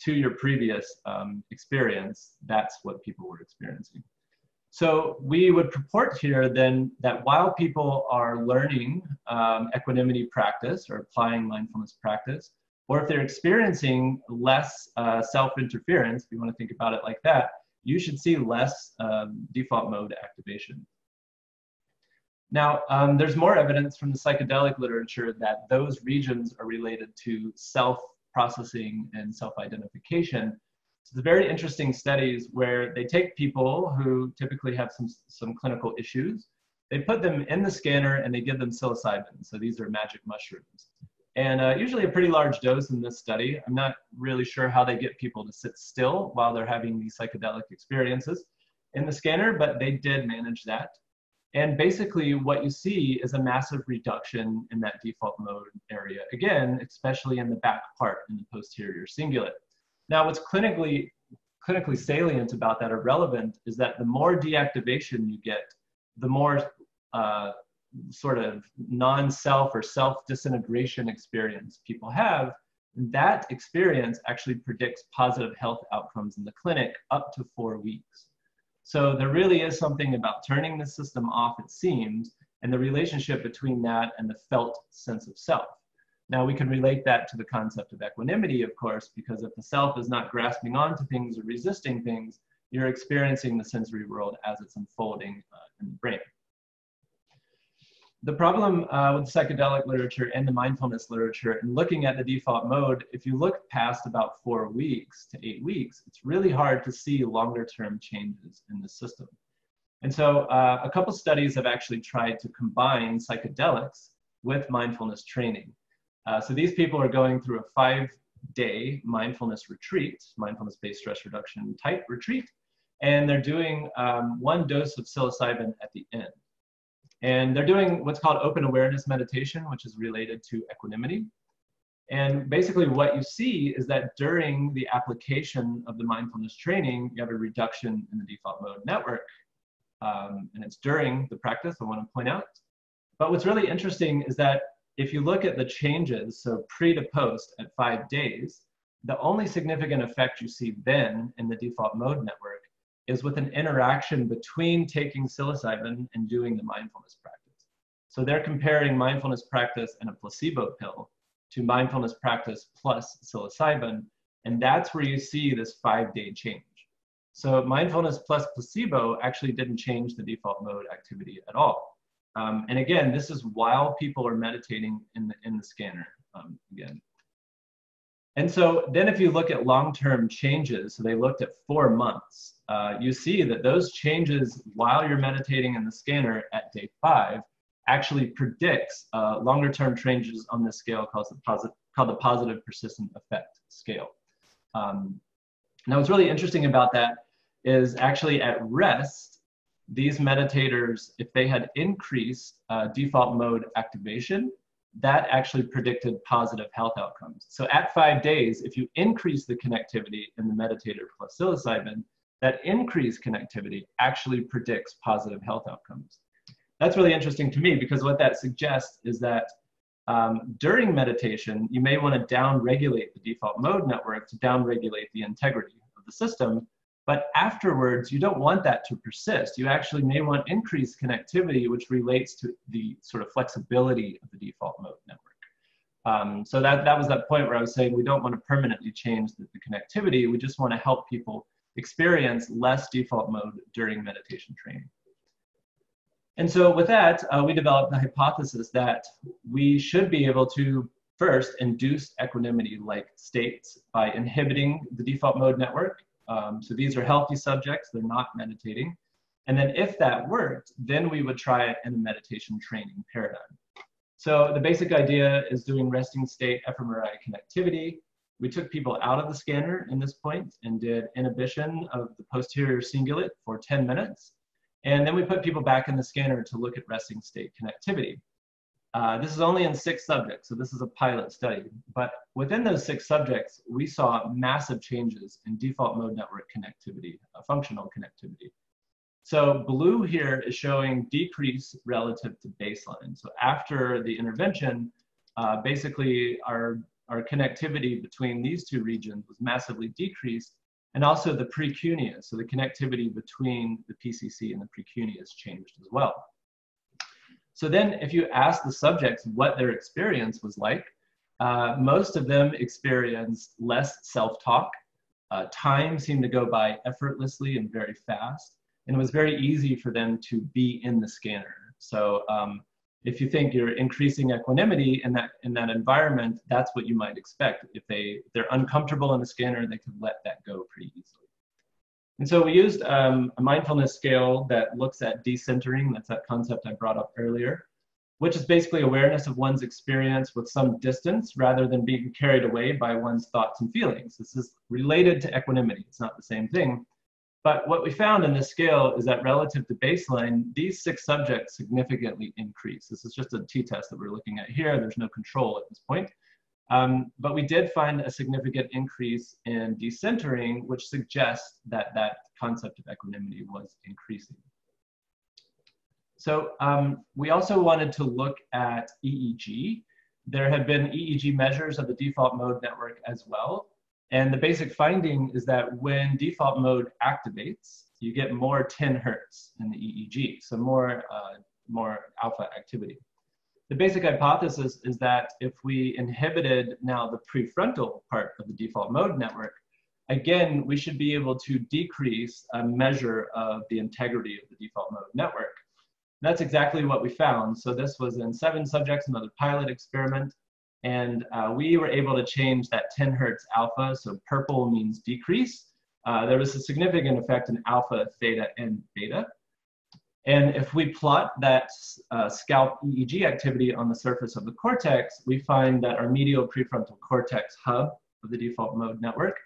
to your previous um, experience, that's what people were experiencing. So we would purport here then that while people are learning um, equanimity practice or applying mindfulness practice, or if they're experiencing less uh, self-interference, if you want to think about it like that, you should see less um, default mode activation. Now, um, there's more evidence from the psychedelic literature that those regions are related to self-processing and self-identification, so very interesting studies where they take people who typically have some, some clinical issues, they put them in the scanner and they give them psilocybin. So these are magic mushrooms. And uh, usually a pretty large dose in this study. I'm not really sure how they get people to sit still while they're having these psychedelic experiences in the scanner, but they did manage that. And basically what you see is a massive reduction in that default mode area. Again, especially in the back part in the posterior cingulate. Now, what's clinically clinically salient about that or relevant is that the more deactivation you get, the more uh, sort of non-self or self-disintegration experience people have, that experience actually predicts positive health outcomes in the clinic up to four weeks. So there really is something about turning the system off, it seems, and the relationship between that and the felt sense of self. Now we can relate that to the concept of equanimity, of course, because if the self is not grasping onto things or resisting things, you're experiencing the sensory world as it's unfolding uh, in the brain. The problem uh, with psychedelic literature and the mindfulness literature and looking at the default mode, if you look past about four weeks to eight weeks, it's really hard to see longer term changes in the system. And so uh, a couple studies have actually tried to combine psychedelics with mindfulness training. Uh, so these people are going through a five day mindfulness retreat, mindfulness based stress reduction type retreat, and they're doing um, one dose of psilocybin at the end. And they're doing what's called open awareness meditation, which is related to equanimity. And basically, what you see is that during the application of the mindfulness training, you have a reduction in the default mode network. Um, and it's during the practice, I want to point out. But what's really interesting is that if you look at the changes, so pre to post at five days, the only significant effect you see then in the default mode network is with an interaction between taking psilocybin and doing the mindfulness practice. So they're comparing mindfulness practice and a placebo pill to mindfulness practice plus psilocybin, and that's where you see this five day change. So mindfulness plus placebo actually didn't change the default mode activity at all. Um, and again, this is while people are meditating in the, in the scanner um, again. And so then if you look at long-term changes, so they looked at four months, uh, you see that those changes while you're meditating in the scanner at day five actually predicts uh, longer-term changes on this scale called the, posit- called the positive persistent effect scale. Um, Now, what's really interesting about that is actually at rest, these meditators, if they had increased uh, default mode activation, that actually predicted positive health outcomes. So at five days, if you increase the connectivity in the meditator plus psilocybin, that increased connectivity actually predicts positive health outcomes. That's really interesting to me because what that suggests is that um, during meditation, you may want to downregulate the default mode network to downregulate the integrity of the system. But afterwards, you don't want that to persist. You actually may want increased connectivity, which relates to the sort of flexibility of the default mode network. Um, so that, that was that point where I was saying we don't want to permanently change the, the connectivity. We just want to help people experience less default mode during meditation training. And so with that, uh, we developed the hypothesis that we should be able to first induce equanimity-like states by inhibiting the default mode network. Um, so these are healthy subjects, they're not meditating. And then if that worked, then we would try it in a meditation training paradigm. So the basic idea is doing resting state fMRI connectivity. We took people out of the scanner in this point and did inhibition of the posterior cingulate for 10 minutes. And then we put people back in the scanner to look at resting state connectivity. Uh, this is only in six subjects, so this is a pilot study. But within those six subjects, we saw massive changes in default mode network connectivity, uh, functional connectivity. So blue here is showing decrease relative to baseline. So after the intervention, uh, basically our, our connectivity between these two regions was massively decreased and also the precuneus, so the connectivity between the PCC and the precuneus changed as well. So then if you ask the subjects what their experience was like, uh, most of them experienced less self-talk. Uh, time seemed to go by effortlessly and very fast. And it was very easy for them to be in the scanner. So um, if you think you're increasing equanimity in that in that environment, that's what you might expect. If they they're uncomfortable in the scanner, they can let that go pretty easily. And so we used um, a mindfulness scale that looks at decentering. That's that concept I brought up earlier, which is basically awareness of one's experience with some distance rather than being carried away by one's thoughts and feelings. This is related to equanimity. It's not the same thing, but what we found in this scale is that relative to baseline, these six subjects significantly increase. This is just a t-test that we're looking at here. There's no control at this point. Um, but we did find a significant increase in decentering, which suggests that that concept of equanimity was increasing. So um, we also wanted to look at EEG. There have been EEG measures of the default mode network as well. And the basic finding is that when default mode activates, you get more 10 hertz in the EEG, so more, uh, more alpha activity. The basic hypothesis is that if we inhibited now the prefrontal part of the default mode network, again, we should be able to decrease a measure of the integrity of the default mode network. That's exactly what we found. So this was in seven subjects, another pilot experiment. And uh, we were able to change that 10 hertz alpha. So purple means decrease. Uh, there was a significant effect in alpha, theta, and beta. And if we plot that uh, scalp EEG activity on the surface of the cortex, we find that our medial prefrontal cortex hub of the default mode network,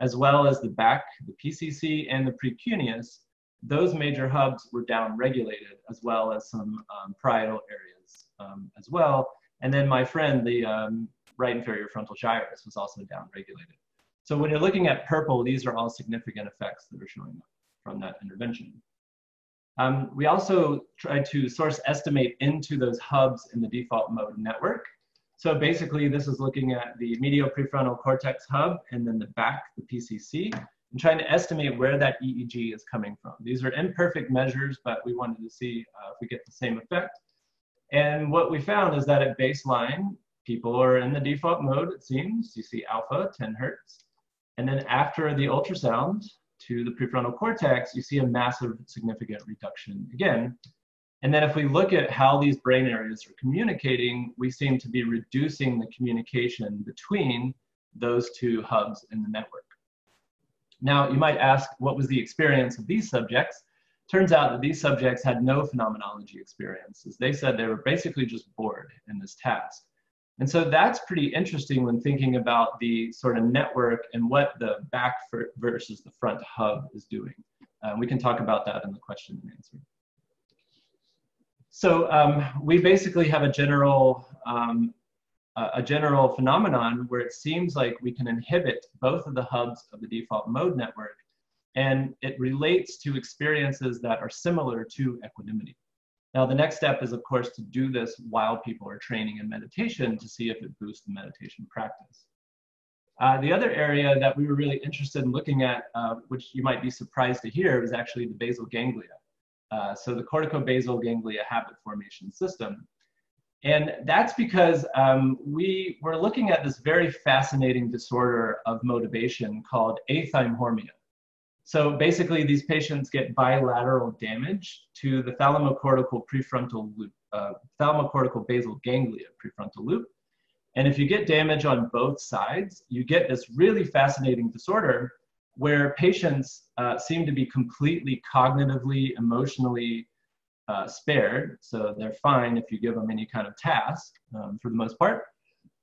as well as the back, the PCC, and the precuneus, those major hubs were down-regulated, as well as some um, parietal areas um, as well. And then my friend, the um, right inferior frontal gyrus, was also downregulated. So when you're looking at purple, these are all significant effects that are showing up from that intervention. Um, we also tried to source estimate into those hubs in the default mode network. So basically, this is looking at the medial prefrontal cortex hub and then the back, the PCC, and trying to estimate where that EEG is coming from. These are imperfect measures, but we wanted to see uh, if we get the same effect. And what we found is that at baseline, people are in the default mode, it seems. You see alpha, 10 hertz. And then after the ultrasound to the prefrontal cortex, you see a massive significant reduction again. And then if we look at how these brain areas are communicating, we seem to be reducing the communication between those two hubs in the network. Now, you might ask, what was the experience of these subjects? Turns out that these subjects had no phenomenology experiences. They said they were basically just bored in this task. And so that's pretty interesting when thinking about the sort of network and what the back versus the front hub is doing. Um, we can talk about that in the question and answer. So um, we basically have a general um, a general phenomenon where it seems like we can inhibit both of the hubs of the default mode network, and it relates to experiences that are similar to equanimity. Now, the next step is, of course, to do this while people are training in meditation to see if it boosts the meditation practice. Uh, the other area that we were really interested in looking at, uh, which you might be surprised to hear, was actually the basal ganglia. Uh, so the corticobasal ganglia habit formation system. And that's because um, we were looking at this very fascinating disorder of motivation called athymhormia. So basically, these patients get bilateral damage to the thalamocortical prefrontal loop, uh, thalamocortical basal ganglia prefrontal loop. And if you get damage on both sides, you get this really fascinating disorder where patients uh, seem to be completely cognitively, emotionally uh, spared. So they're fine if you give them any kind of task um, for the most part,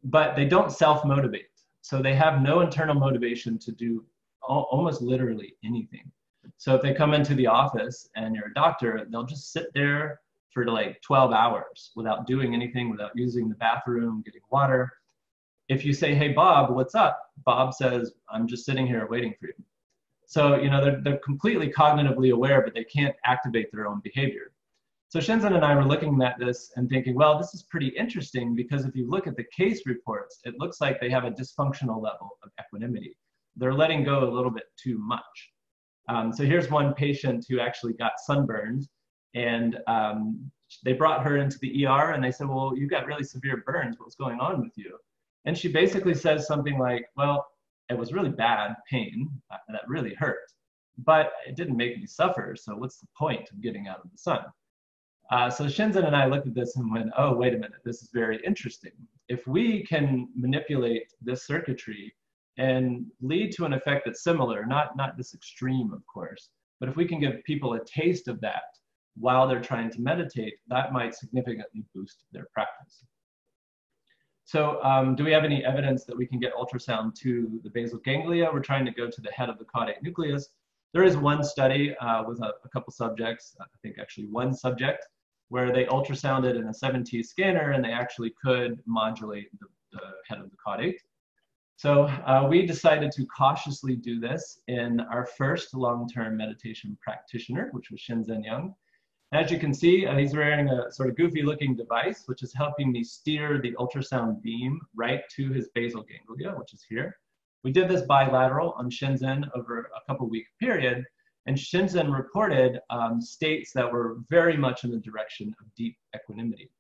but they don't self motivate. So they have no internal motivation to do almost literally anything. So if they come into the office and you're a doctor, they'll just sit there for like 12 hours without doing anything, without using the bathroom, getting water. If you say, hey, Bob, what's up? Bob says, I'm just sitting here waiting for you. So, you know, they're, they're completely cognitively aware, but they can't activate their own behavior. So Shinzen and I were looking at this and thinking, well, this is pretty interesting because if you look at the case reports, it looks like they have a dysfunctional level of equanimity they're letting go a little bit too much. Um, so here's one patient who actually got sunburned, and um, they brought her into the ER, and they said, "Well, you got really severe burns. What's going on with you?" And she basically says something like, "Well, it was really bad pain uh, that really hurt, but it didn't make me suffer. So what's the point of getting out of the sun?" Uh, so Shinzen and I looked at this and went, "Oh, wait a minute. This is very interesting. If we can manipulate this circuitry." And lead to an effect that's similar, not, not this extreme, of course. But if we can give people a taste of that while they're trying to meditate, that might significantly boost their practice. So um, do we have any evidence that we can get ultrasound to the basal ganglia? We're trying to go to the head of the caudate nucleus. There is one study uh, with a, a, couple subjects, I think actually one subject, where they ultrasounded in a 7T scanner and they actually could modulate the, the head of the caudate. So uh, we decided to cautiously do this in our first long-term meditation practitioner, which was Shinzen Young. As you can see, uh, he's wearing a sort of goofy looking device, which is helping me steer the ultrasound beam right to his basal ganglia, which is here. We did this bilateral on Shinzen over a couple week period, and Shinzen reported um, states that were very much in the direction of deep equanimity.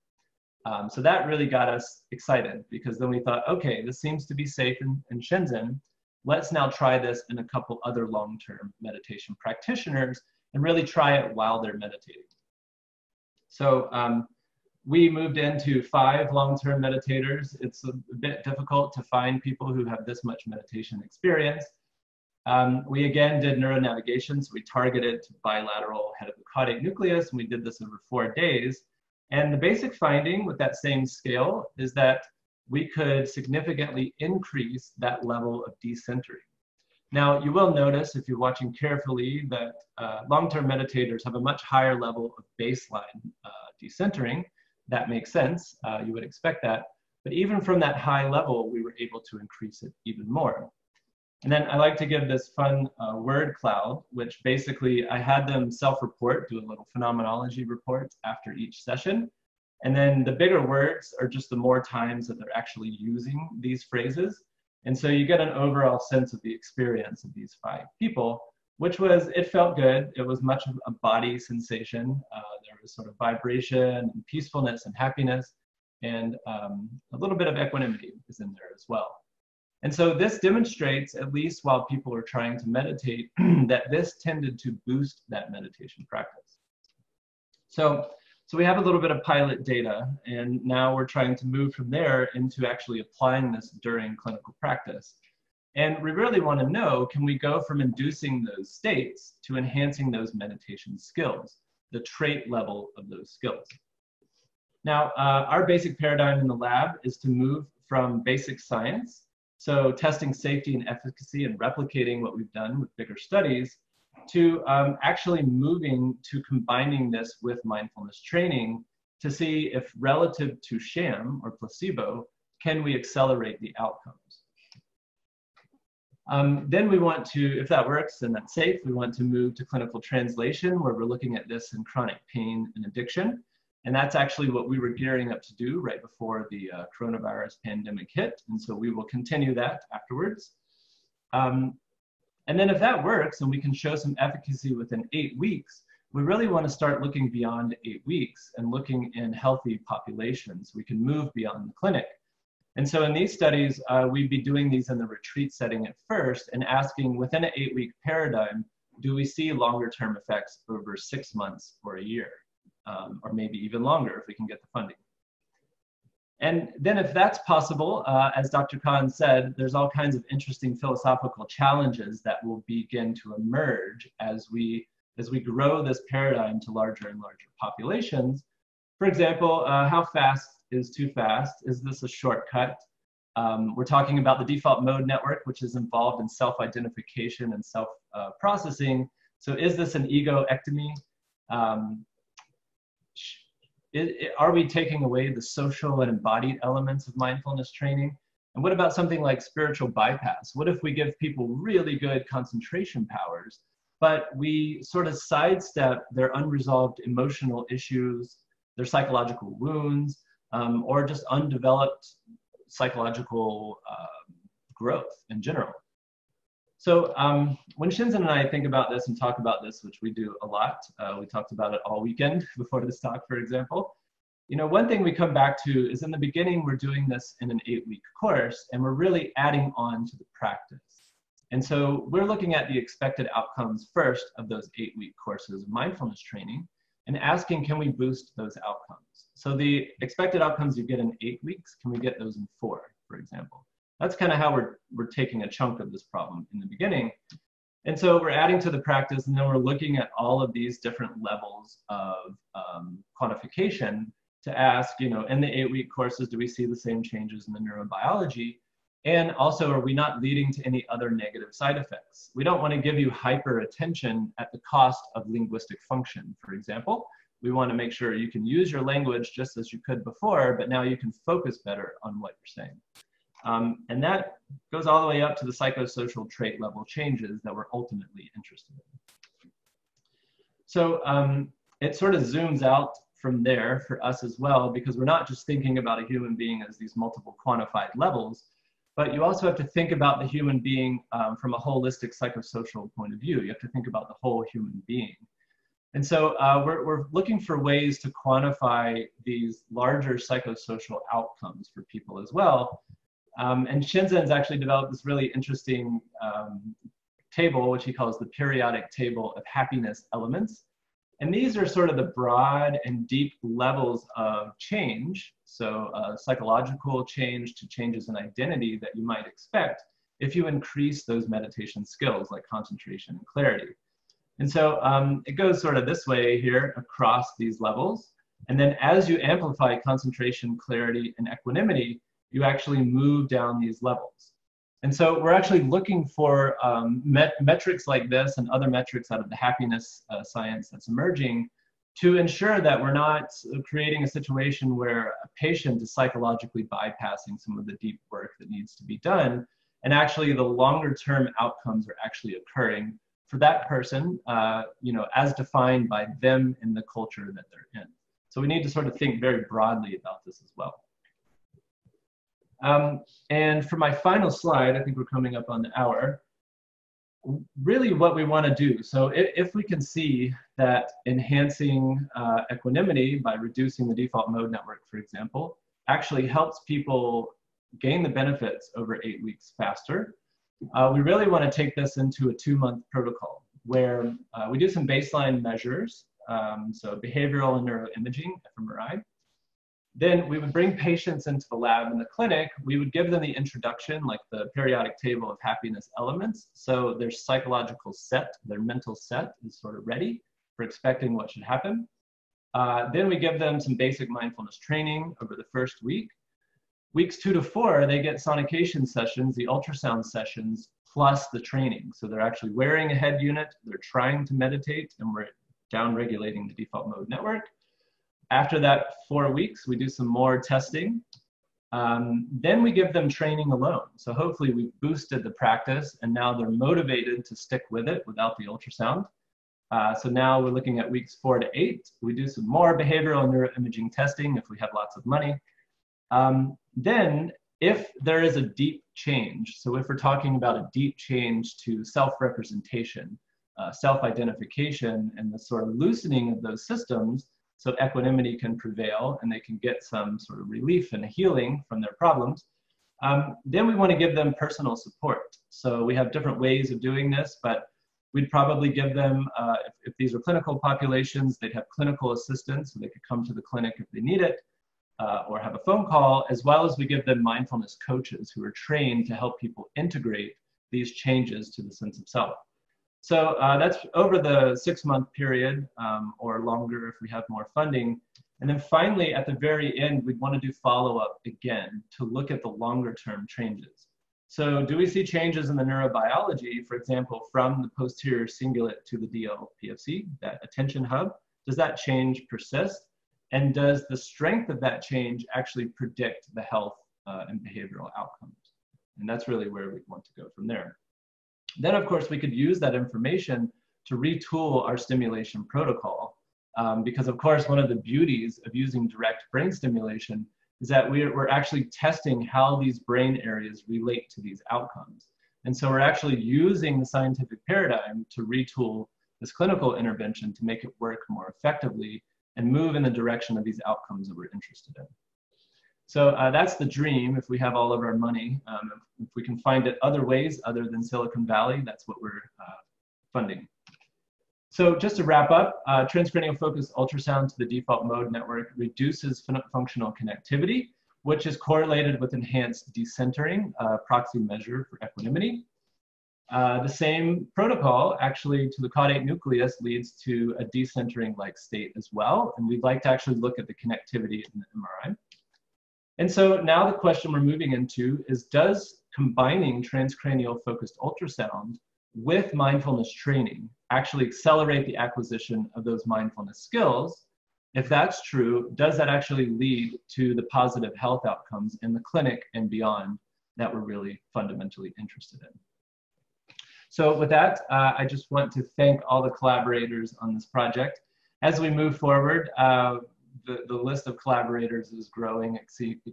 Um, so that really got us excited because then we thought, okay, this seems to be safe in, in Shinzen. Let's now try this in a couple other long-term meditation practitioners and really try it while they're meditating. So um, we moved into five long-term meditators. It's a, a, bit difficult to find people who have this much meditation experience. Um, we again did neuronavigation, so we targeted bilateral head of the caudate nucleus, and we did this over four days. And the basic finding with that same scale is that we could significantly increase that level of decentering. Now, you will notice if you're watching carefully that uh, long-term meditators have a much higher level of baseline uh, decentering. That makes sense, uh, you would expect that. But even from that high level, we were able to increase it even more. And then I like to give this fun uh, word cloud, which basically I had them self-report, do a little phenomenology report after each session. And then the bigger words are just the more times that they're actually using these phrases. And so you get an overall sense of the experience of these five people, which was, it felt good. It was much of a body sensation. Uh, there was sort of vibration and peacefulness and happiness. And um, a little bit of equanimity is in there as well. And so this demonstrates, at least while people are trying to meditate, <clears throat> that this tended to boost that meditation practice. So, so we have a little bit of pilot data, and now we're trying to move from there into actually applying this during clinical practice. And we really want to know, can we go from inducing those states to enhancing those meditation skills, the trait level of those skills? Now, uh, our basic paradigm in the lab is to move from basic science, so testing safety and efficacy and replicating what we've done with bigger studies, to um, actually moving to combining this with mindfulness training to see if relative to sham or placebo, can we accelerate the outcomes? Um, then we want to, if that works and that's safe, we want to move to clinical translation where we're looking at this in chronic pain and addiction. And that's actually what we were gearing up to do right before the uh, coronavirus pandemic hit. And so we will continue that afterwards. Um, and then if that works and we can show some efficacy within eight weeks, we really want to start looking beyond eight weeks and looking in healthy populations. We can move beyond the clinic. And so in these studies, uh, we'd be doing these in the retreat setting at first and asking within an eight week paradigm, do we see longer term effects over six months or a year? Um, or maybe even longer if we can get the funding. And then if that's possible, uh, as Dr. Cahn said, there's all kinds of interesting philosophical challenges that will begin to emerge as we, as we grow this paradigm to larger and larger populations. For example, uh, how fast is too fast? Is this a shortcut? Um, we're talking about the default mode network, which is involved in self-identification and self-processing. Uh, so is this an egoectomy? Um, it, it, are we taking away the social and embodied elements of mindfulness training? And what about something like spiritual bypass? What if we give people really good concentration powers, but we sort of sidestep their unresolved emotional issues, their psychological wounds, um, or just undeveloped psychological uh, growth in general? So um, when Shinzen and I think about this and talk about this, which we do a lot, uh, we talked about it all weekend <laughs> before this talk, for example. You know, one thing we come back to is in the beginning, we're doing this in an eight week course and we're really adding on to the practice. And so we're looking at the expected outcomes first of those eight week courses of mindfulness training and asking, can we boost those outcomes? So the expected outcomes you get in eight weeks, can we get those in four, for example? That's kind of how we're, we're taking a chunk of this problem in the beginning. And so we're adding to the practice, and then we're looking at all of these different levels of um, quantification to ask, you know, in the eight week courses, do we see the same changes in the neurobiology? And also, are we not leading to any other negative side effects? We don't want to give you hyper attention at the cost of linguistic function, for example. We want to make sure you can use your language just as you could before, but now you can focus better on what you're saying. Um, and that goes all the way up to the psychosocial trait level changes that we're ultimately interested in. So um, it sort of zooms out from there for us as well, because we're not just thinking about a human being as these multiple quantified levels, but you also have to think about the human being um, from a holistic psychosocial point of view. You have to think about the whole human being. And so uh, we're, we're looking for ways to quantify these larger psychosocial outcomes for people as well. Um, and Shinzen's actually developed this really interesting um, table, which he calls the periodic table of happiness elements. And these are sort of the broad and deep levels of change. So uh, psychological change to changes in identity that you might expect if you increase those meditation skills like concentration and clarity. And so um, it goes sort of this way here across these levels. And then as you amplify concentration, clarity, and equanimity, you actually move down these levels. And so we're actually looking for um, met metrics like this and other metrics out of the happiness uh, science that's emerging to ensure that we're not creating a situation where a patient is psychologically bypassing some of the deep work that needs to be done. And actually the longer term outcomes are actually occurring for that person, uh, you know, as defined by them in the culture that they're in. So we need to sort of think very broadly about this as well. Um, and for my final slide, I think we're coming up on the hour, really what we want to do. So if, if, we can see that enhancing uh, equanimity by reducing the default mode network, for example, actually helps people gain the benefits over eight weeks faster, uh, we really want to take this into a two-month protocol where uh, we do some baseline measures, um, so behavioral and neuroimaging, fMRI, then we would bring patients into the lab in the clinic. We would give them the introduction, like the periodic table of happiness elements. So their psychological set, their mental set is sort of ready for expecting what should happen. Uh, then we give them some basic mindfulness training over the first week. Weeks two to four, they get sonication sessions, the ultrasound sessions, plus the training. So they're actually wearing a head unit, they're trying to meditate, and we're down regulating the default mode network. After that four weeks, we do some more testing. Um, then we give them training alone. So hopefully we've boosted the practice and now they're motivated to stick with it without the ultrasound. Uh, so now we're looking at weeks four to eight. We do some more behavioral neuroimaging testing if we have lots of money. Um, then if there is a deep change, so if we're talking about a deep change to self-representation, uh, self-identification, and the sort of loosening of those systems, so equanimity can prevail and they can get some sort of relief and healing from their problems. Um, then we want to give them personal support. So we have different ways of doing this, but we'd probably give them, uh, if, if, these are clinical populations, they'd have clinical assistance so they could come to the clinic if they need it uh, or have a phone call, as well as we give them mindfulness coaches who are trained to help people integrate these changes to the sense of self. So uh, that's over the six month period um, or longer if we have more funding. And then finally, at the very end, we'd want to do follow up again to look at the longer term changes. So do we see changes in the neurobiology, for example, from the posterior cingulate to the DLPFC, that attention hub? Does that change persist? And does the strength of that change actually predict the health uh, and behavioral outcomes? And that's really where we want to go from there. Then, of course, we could use that information to retool our stimulation protocol. Um, because, of course, one of the beauties of using direct brain stimulation is that we're, we're actually testing how these brain areas relate to these outcomes. And so we're actually using the scientific paradigm to retool this clinical intervention to make it work more effectively and move in the direction of these outcomes that we're interested in. So uh, that's the dream if we have all of our money. Um, if, we can find it other ways other than Silicon Valley, that's what we're uh, funding. So just to wrap up, uh, transcranial focused ultrasound to the default mode network reduces fun functional connectivity, which is correlated with enhanced decentering, uh, proxy measure for equanimity. Uh, the same protocol actually to the caudate nucleus leads to a decentering-like state as well, and we'd like to actually look at the connectivity in the MRI. And so now the question we're moving into is does combining transcranial focused ultrasound with mindfulness training actually accelerate the acquisition of those mindfulness skills? If that's true, does that actually lead to the positive health outcomes in the clinic and beyond that we're really fundamentally interested in? So with that, uh, I just want to thank all the collaborators on this project. As we move forward, uh, the, the list of collaborators is growing, it,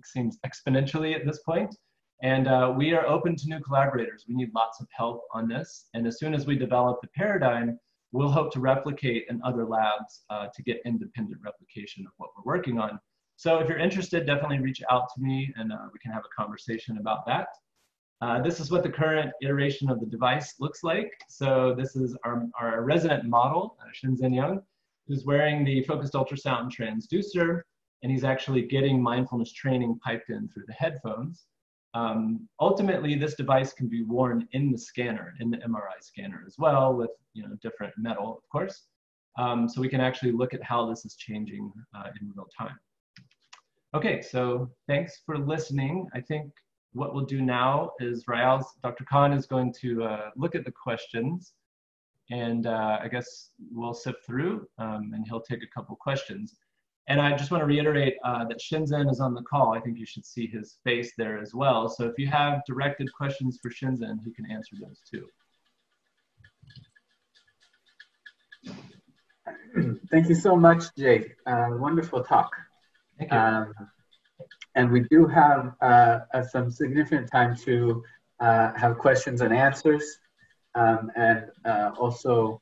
seems exponentially at this point. And uh, we are open to new collaborators. We need lots of help on this. And as soon as we develop the paradigm, we'll hope to replicate in other labs uh, to get independent replication of what we're working on. So if you're interested, definitely reach out to me and uh, we can have a conversation about that. Uh, this is what the current iteration of the device looks like. So this is our, our resident model, uh, Shinzen Young who's wearing the focused ultrasound transducer, and he's actually getting mindfulness training piped in through the headphones. Um, ultimately, this device can be worn in the scanner, in the MRI scanner as well, with you know different metal, of course. Um, so we can actually look at how this is changing uh, in real time. Okay, so thanks for listening. I think what we'll do now is Rael's, Dr. Cahn is going to uh, look at the questions and uh, I guess we'll sift through um, and he'll take a couple questions. And I just want to reiterate uh, that Shinzen is on the call. I think you should see his face there as well. So if you have directed questions for Shinzen, he can answer those too. <clears throat> Thank you so much, Jake. Uh, wonderful talk. Thank you. Um, and we do have uh, some significant time to uh, have questions and answers. Um, and uh, also,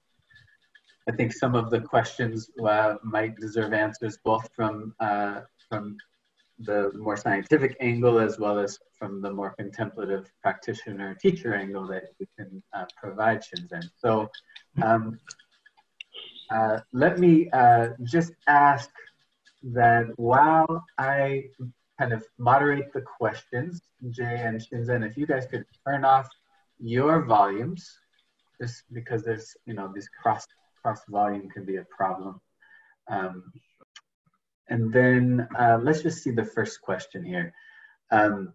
I think some of the questions uh, might deserve answers both from uh, from the more scientific angle as well as from the more contemplative practitioner teacher angle that we can uh, provide Shinzen. So um, uh, let me uh, just ask that while I kind of moderate the questions, Jay and Shinzen, if you guys could turn off your volumes just because there's you know this cross cross volume can be a problem. Um, And then uh, let's just see the first question here. Um,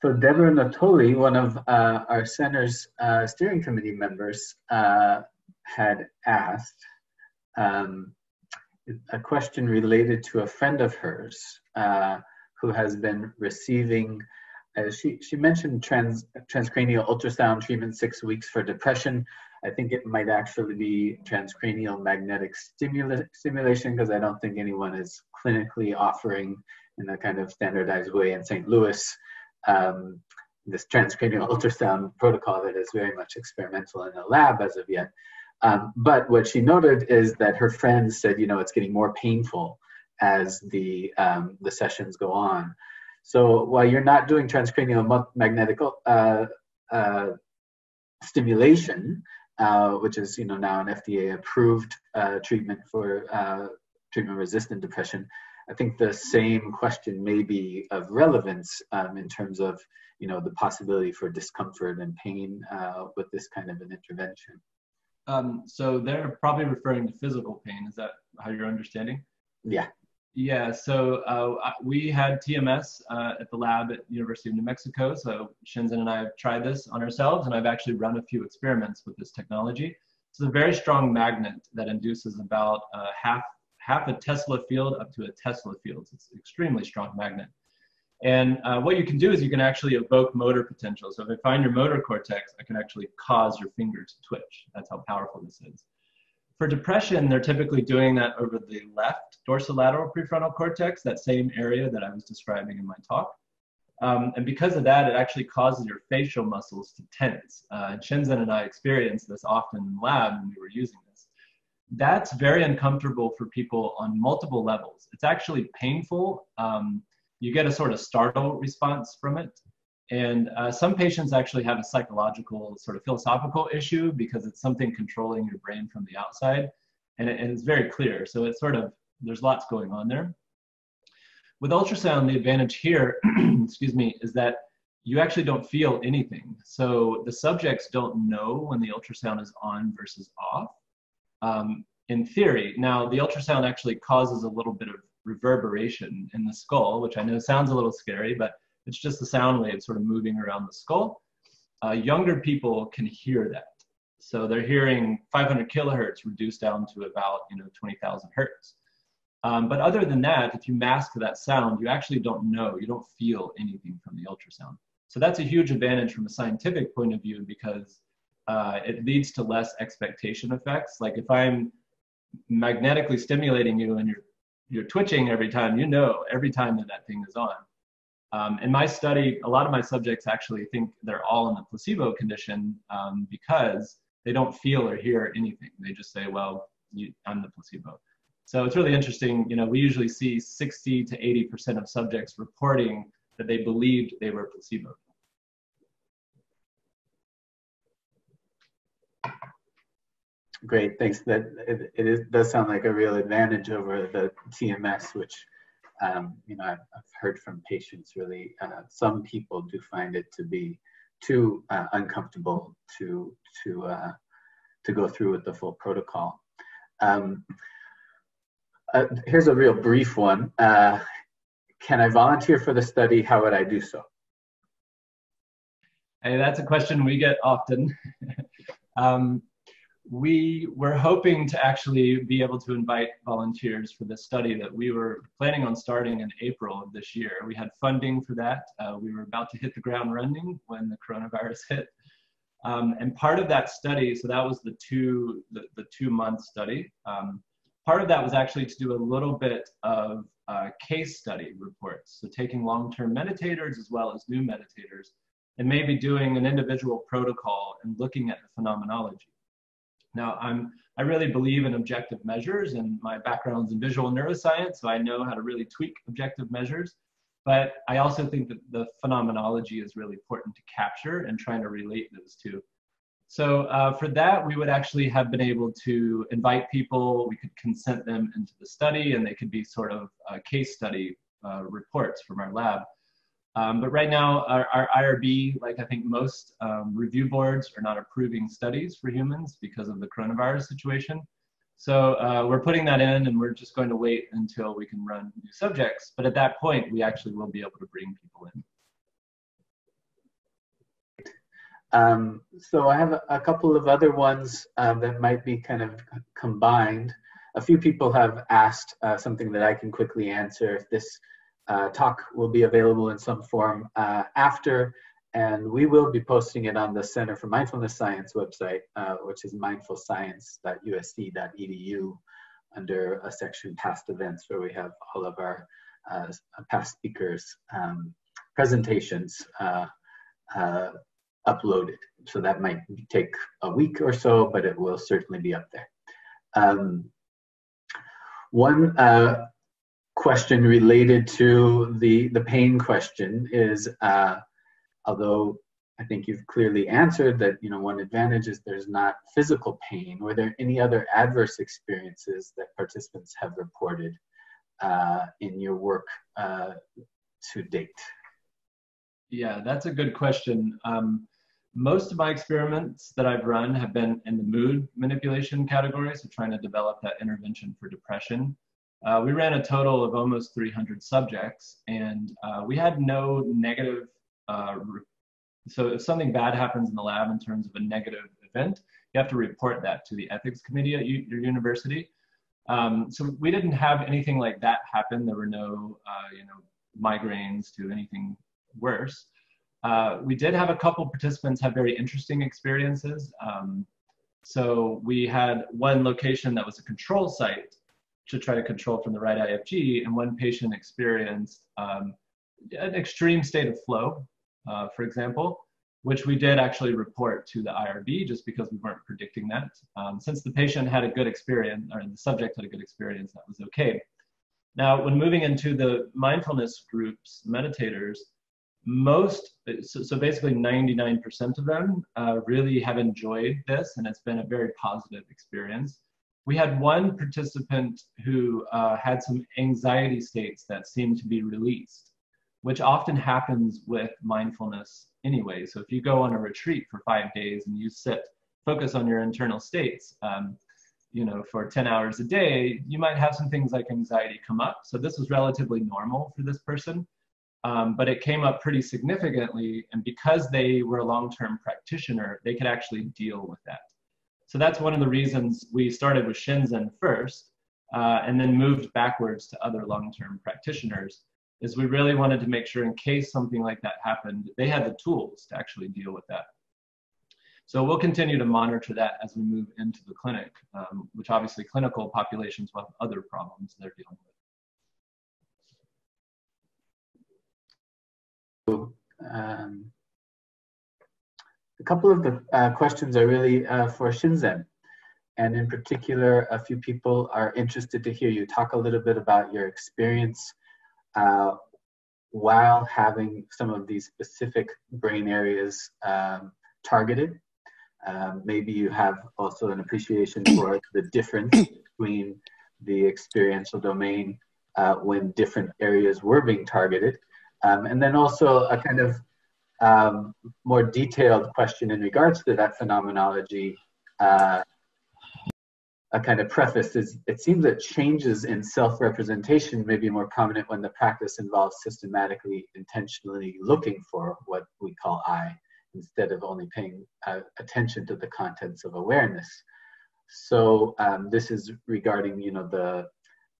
so Deborah Natoli, one of uh, our center's uh, steering committee members, uh, had asked um, a question related to a friend of hers uh, who has been receiving uh, she, she mentioned trans, transcranial ultrasound treatment six weeks for depression. I think it might actually be transcranial magnetic stimula, stimulation because I don't think anyone is clinically offering in a kind of standardized way in St. Louis um, this transcranial ultrasound protocol that is very much experimental in the lab as of yet. Um, but what she noted is that her friends said, you know, it's getting more painful as the um, the sessions go on. So while you're not doing transcranial magnetic uh, uh, stimulation, uh, which is you know now an FDA approved uh, treatment for uh, treatment resistant depression, I think the same question may be of relevance um, in terms of you know the possibility for discomfort and pain uh, with this kind of an intervention. Um, so they're probably referring to physical pain. Is that how you're understanding? Yeah. Yeah, so uh, we had TMS uh, at the lab at University of New Mexico. So Shinzen and I have tried this on ourselves, and I've actually run a few experiments with this technology. It's a very strong magnet that induces about uh, half half a Tesla field up to a Tesla field. It's an extremely strong magnet. And uh, what you can do is you can actually evoke motor potential. So if I find your motor cortex, I can actually cause your finger to twitch. That's how powerful this is. For depression, they're typically doing that over the left dorsolateral prefrontal cortex, that same area that I was describing in my talk. Um, and because of that, it actually causes your facial muscles to tense. Uh, and I experienced this often in lab when we were using this. That's very uncomfortable for people on multiple levels. It's actually painful. Um, you get a sort of startle response from it. And uh, some patients actually have a psychological sort of philosophical issue because it's something controlling your brain from the outside. And, it, and it's very clear. So it's sort of, there's lots going on there. With ultrasound, the advantage here, <clears throat> excuse me, is that you actually don't feel anything. So the subjects don't know when the ultrasound is on versus off. Um, in theory, now the ultrasound actually causes a little bit of reverberation in the skull, which I know sounds a little scary, but it's just the sound waves sort of moving around the skull. Uh, younger people can hear that. So they're hearing 500 kilohertz reduced down to about you know 20,000 hertz. Um, but other than that, if you mask that sound, you actually don't know, you don't feel anything from the ultrasound. So that's a huge advantage from a scientific point of view because uh, it leads to less expectation effects. Like if I'm magnetically stimulating you and you're you're twitching every time, you know every time that that thing is on. Um, in my study, a lot of my subjects actually think they're all in the placebo condition um, because they don't feel or hear anything. They just say, well, you, I'm the placebo. So it's really interesting. You know, we usually see 60 to 80% of subjects reporting that they believed they were placebo. Great, thanks. That it, it is, does sound like a real advantage over the TMS, which um, you know, I've, I've, heard from patients really, uh, some people do find it to be too uh, uncomfortable to, to, uh, to go through with the full protocol. Um, uh, here's a real brief one. Uh, can I volunteer for the study? How would I do so? Hey, that's a question we get often. <laughs> um, we were hoping to actually be able to invite volunteers for this study that we were planning on starting in April of this year. We had funding for that. Uh, we were about to hit the ground running when the coronavirus <laughs> hit. Um, and part of that study, so that was the two, the, the two month study. Um, part of that was actually to do a little bit of uh, case study reports. So taking long-term meditators as well as new meditators and maybe doing an individual protocol and looking at the phenomenology. Now, I'm, I really believe in objective measures, and my background's in visual neuroscience, so I know how to really tweak objective measures. But I also think that the phenomenology is really important to capture and trying to relate those two. So uh, for that, we would actually have been able to invite people, we could consent them into the study, and they could be sort of uh, case study uh, reports from our lab. Um, but right now, our, our, IRB, like I think most um, review boards, are not approving studies for humans because of the coronavirus situation. So uh, we're putting that in and we're just going to wait until we can run new subjects. But at that point, we actually will be able to bring people in. Um, so I have a, couple of other ones um, that might be kind of combined. A few people have asked uh, something that I can quickly answer if this uh, talk will be available in some form uh, after, and we will be posting it on the Center for Mindfulness Science website, uh, which is mindfulscience.usc.edu under a section past events where we have all of our uh, past speakers um, presentations uh, uploaded. So that might take a week or so, but it will certainly be up there. Um, one uh, question related to the, the pain question is, uh, although I think you've clearly answered that, you know, one advantage is there's not physical pain. Were there any other adverse experiences that participants have reported uh, in your work uh, to date? Yeah, that's a good question. Um, most of my experiments that I've run have been in the mood manipulation category, so trying to develop that intervention for depression. Uh, we ran a total of almost 300 subjects, and uh, we had no negative. Uh, so if something bad happens in the lab in terms of a negative event, you have to report that to the ethics committee at your university. Um, so we didn't have anything like that happen. There were no, uh, you know, migraines to anything worse. Uh, we did have a couple participants have very interesting experiences. Um, so we had one location that was a control site to try to control from the right IFG, and one patient experienced um, an extreme state of flow, uh, for example, which we did actually report to the IRB just because we weren't predicting that. Um, since the patient had a good experience, or the subject had a good experience, that was okay. Now, when moving into the mindfulness groups, meditators, most, so, basically 99% of them uh, really have enjoyed this and it's been a very positive experience. We had one participant who uh, had some anxiety states that seemed to be released, which often happens with mindfulness anyway. So if you go on a retreat for five days and you sit, focus on your internal states, um, you know, for 10 hours a day, you might have some things like anxiety come up. So this was relatively normal for this person. Um, but it came up pretty significantly. And because they were a long term practitioner, they could actually deal with that. So that's one of the reasons we started with Shinzen first uh, and then moved backwards to other long term practitioners. Is we really wanted to make sure, in case something like that happened, they had the tools to actually deal with that. So we'll continue to monitor that as we move into the clinic, um, which obviously clinical populations will have other problems they're dealing with. um, a couple of the uh, questions are really uh, for Shinzen. And in particular, a few people are interested to hear you talk a little bit about your experience uh, while having some of these specific brain areas um, targeted. Um, maybe you have also an appreciation for the difference between the experiential domain uh, when different areas were being targeted um, and then also a kind of um, more detailed question in regards to that phenomenology. Uh, a kind of preface is it seems that changes in self-representation may be more prominent when the practice involves systematically, intentionally looking for what we call I, instead of only paying uh, attention to the contents of awareness. So um, this is regarding, you know, the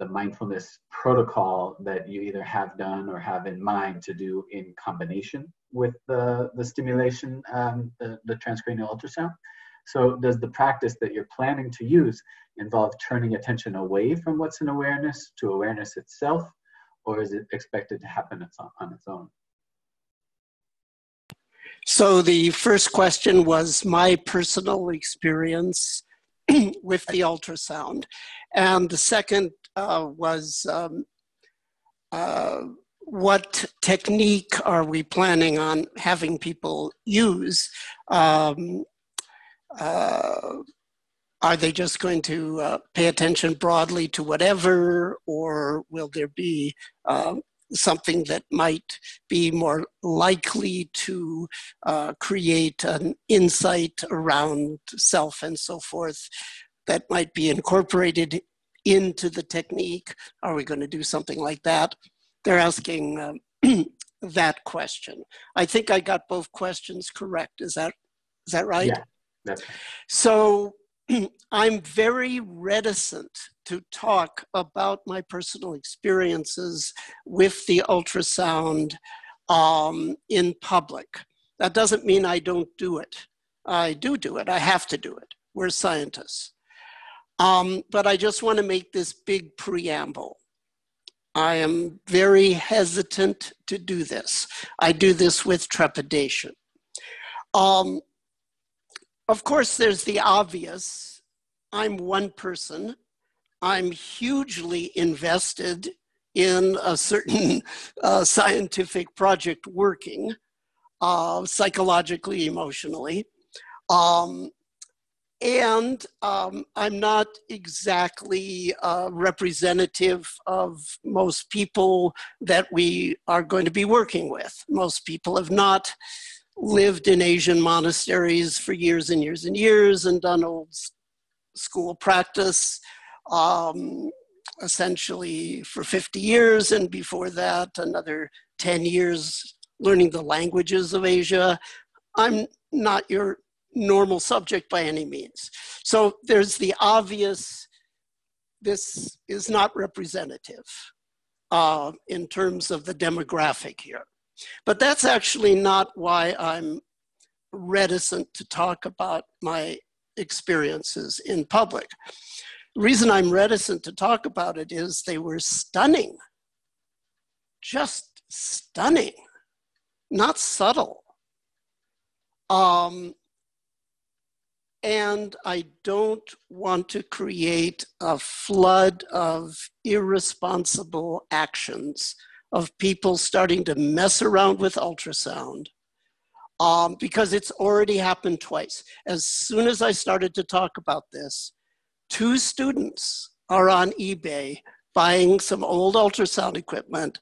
the mindfulness protocol that you either have done or have in mind to do in combination with the, the stimulation, um, the, the transcranial ultrasound. So does the practice that you're planning to use involve turning attention away from what's in awareness to awareness itself, or is it expected to happen on its own? So the first question was my personal experience <clears throat> with the ultrasound. And the second uh, was um, uh, what technique are we planning on having people use? Um, uh, are they just going to uh, pay attention broadly to whatever, or will there be uh, something that might be more likely to uh, create an insight around self and so forth? that might be incorporated into the technique? Are we going to do something like that? They're asking um, <clears throat> that question. I think I got both questions correct. Is that is that right? Yeah. That's so <clears throat> I'm very reticent to talk about my personal experiences with the ultrasound um, in public. That doesn't mean I don't do it. I do do it. I have to do it. We're scientists. Um, but I just want to make this big preamble. I am very hesitant to do this. I do this with trepidation. Um, of course, there's the obvious. I'm one person. I'm hugely invested in a certain <laughs> uh, scientific project working, uh, psychologically, emotionally. Um, and um, I'm not exactly uh, representative of most people that we are going to be working with. Most people have not lived in Asian monasteries for years and years and years and done old school practice um, essentially for 50 years, and before that, another 10 years learning the languages of Asia. I'm not your normal subject by any means. So there's the obvious, this is not representative uh, in terms of the demographic here. But that's actually not why I'm reticent to talk about my experiences in public. The reason I'm reticent to talk about it is they were stunning, just stunning, not subtle. Um, and I don't want to create a flood of irresponsible actions of people starting to mess around with ultrasound um, because it's already happened twice. As soon as I started to talk about this, two students are on eBay buying some old ultrasound equipment.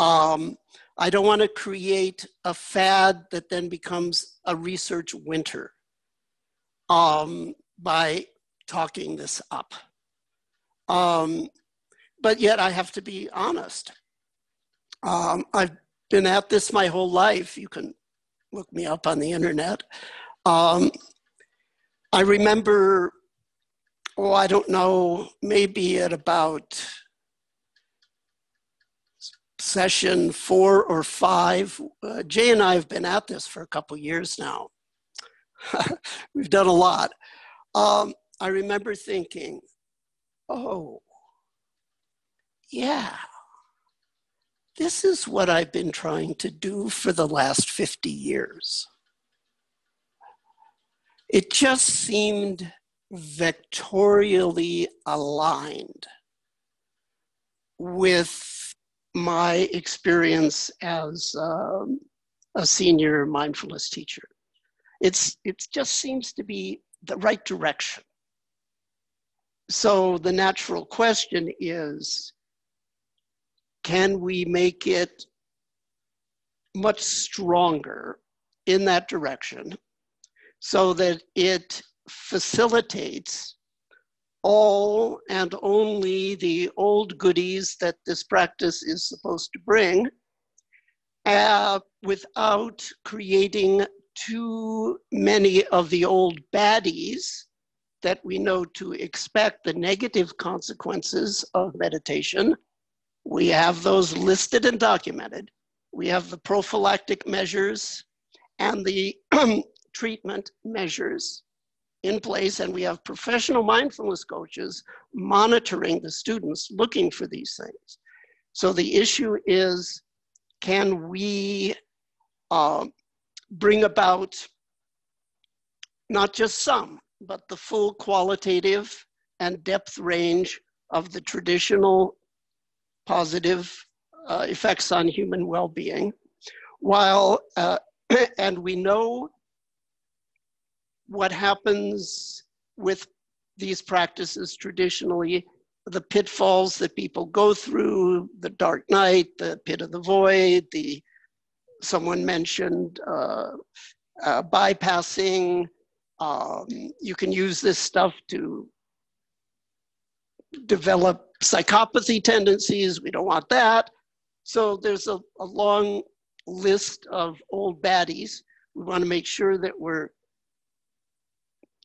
Um, I don't want to create a fad that then becomes a research winter um, by talking this up. Um, but yet I have to be honest. Um, I've been at this my whole life. You can look me up on the internet. Um, I remember, oh, I don't know, maybe at about session four or five. Uh, Jay and I have been at this for a couple years now. <laughs> We've done a lot. Um, I remember thinking, oh, yeah, this is what I've been trying to do for the last 50 years. It just seemed vectorially aligned with my experience as um, a senior mindfulness teacher. It's, it just seems to be the right direction. So the natural question is can we make it much stronger in that direction so that it facilitates all and only the old goodies that this practice is supposed to bring uh, without creating too many of the old baddies that we know to expect the negative consequences of meditation we have those listed and documented. We have the prophylactic measures and the <clears throat> treatment measures in place, and we have professional mindfulness coaches monitoring the students looking for these things. So the issue is can we uh, bring about not just some, but the full qualitative and depth range of the traditional positive uh, effects on human well-being, while uh, <clears throat> and we know what happens with these practices traditionally, the pitfalls that people go through, the dark night, the pit of the void, the someone mentioned uh, uh bypassing um, you can use this stuff to develop psychopathy tendencies. We don't want that. So there's a, a long list of old baddies. We want to make sure that we're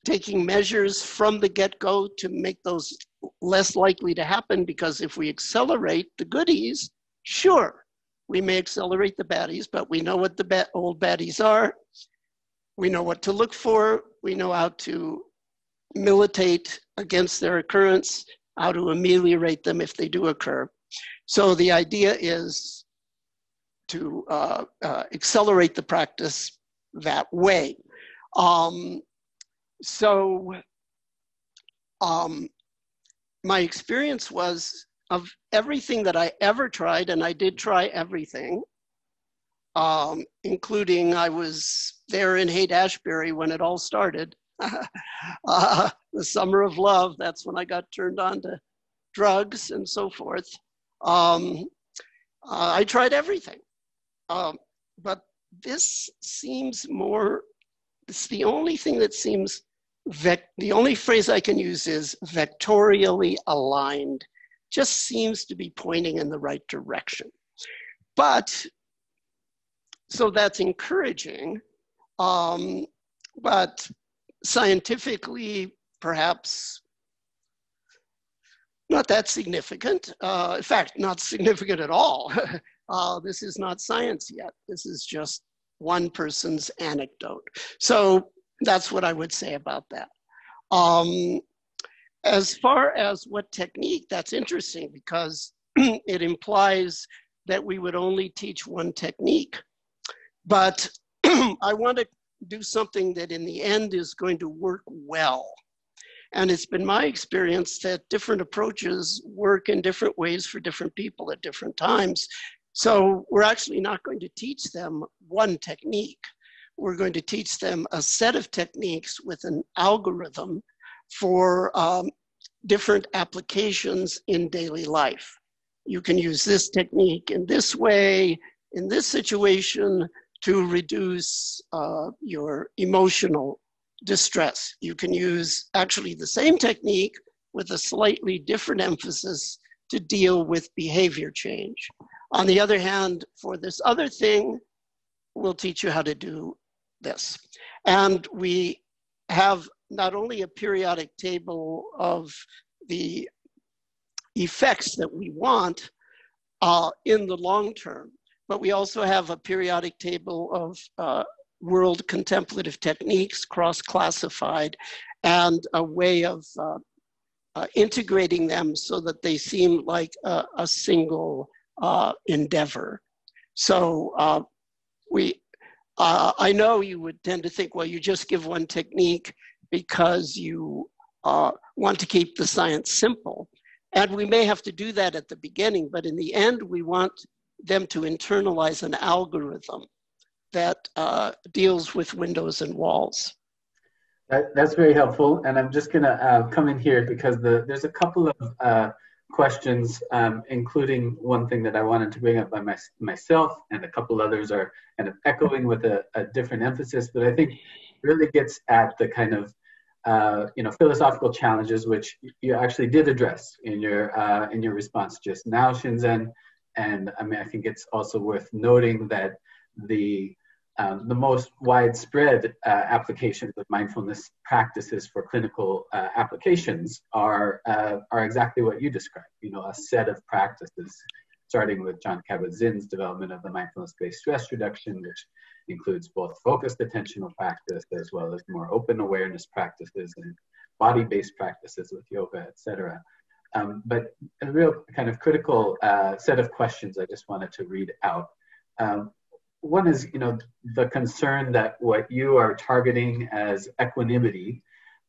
taking measures from the get-go to make those less likely to happen because if we accelerate the goodies, sure, we may accelerate the baddies, but we know what the ba old baddies are. We know what to look for. We know how to militate against their occurrence, how to ameliorate them if they do occur. So the idea is to uh, uh, accelerate the practice that way. Um, so um, my experience was of everything that I ever tried, and I did try everything, um, including I was there in Haight Ashbury when it all started. <laughs> uh, the summer of love, that's when I got turned on to drugs and so forth. Um, uh, I tried everything. Um, but this seems more, it's the only thing that seems, vec- the only phrase I can use is vectorially aligned. Just seems to be pointing in the right direction. But, so that's encouraging. Um, but scientifically, perhaps not that significant. Uh, in fact, not significant at all. <laughs> uh, this is not science yet. This is just one person's anecdote. So that's what I would say about that. Um, as far as what technique, that's interesting because <clears throat> it implies that we would only teach one technique. But <clears throat> I want to do something that in the end is going to work well. And it's been my experience that different approaches work in different ways for different people at different times. So we're actually not going to teach them one technique. We're going to teach them a set of techniques with an algorithm for um, different applications in daily life. You can use this technique in this way, in this situation, to reduce uh, your emotional distress. You can use actually the same technique with a slightly different emphasis to deal with behavior change. On the other hand, for this other thing, we'll teach you how to do this. And we have not only a periodic table of the effects that we want uh, in the long term, but we also have a periodic table of uh, world contemplative techniques, cross-classified, and a way of uh, uh, integrating them so that they seem like a, a single uh, endeavor. So uh, we, uh, I know you would tend to think, well, you just give one technique because you uh, want to keep the science simple. And we may have to do that at the beginning, but in the end, we want them to internalize an algorithm that uh, deals with windows and walls. That, that's very helpful. And I'm just going to uh, come in here because the, there's a couple of uh, questions, um, including one thing that I wanted to bring up by my, myself, and a couple others are kind of echoing with a, a different emphasis, but I think really gets at the kind of uh, you know philosophical challenges which you actually did address in your uh, in your response just now, Shinzen. And I mean, I think it's also worth noting that the um, the most widespread uh, applications of mindfulness practices for clinical uh, applications are, uh, are exactly what you described, you know, a set of practices, starting with Jon Kabat-Zinn's development of the mindfulness-based stress reduction, which includes both focused attentional practice as well as more open awareness practices and body-based practices with yoga, etc. Um, but a real kind of critical uh, set of questions I just wanted to read out. Um, one is, you know, the concern that what you are targeting as equanimity,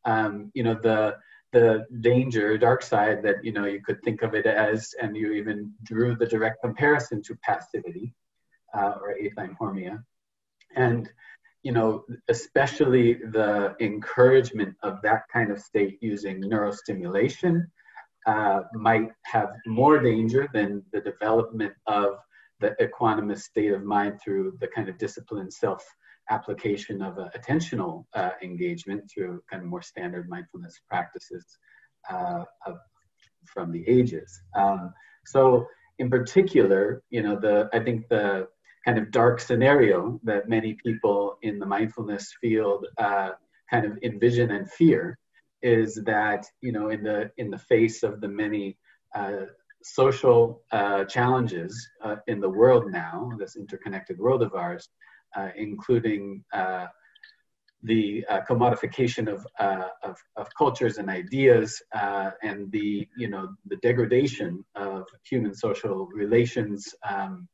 um, you know, the the danger, dark side that you know you could think of it as, and you even drew the direct comparison to passivity uh, or athymhormia, and you know, especially the encouragement of that kind of state using neurostimulation uh, might have more danger than the development of the equanimous state of mind through the kind of disciplined self application of uh, attentional uh, engagement through kind of more standard mindfulness practices uh, of, from the ages. Um, so in particular, you know, the I think the kind of dark scenario that many people in the mindfulness field uh, kind of envision and fear is that you know in the in the face of the many uh, social uh, challenges uh, in the world now, this interconnected world of ours, uh, including uh, the uh, commodification of, of, of, cultures and ideas, and the you know the degradation of human social relations um,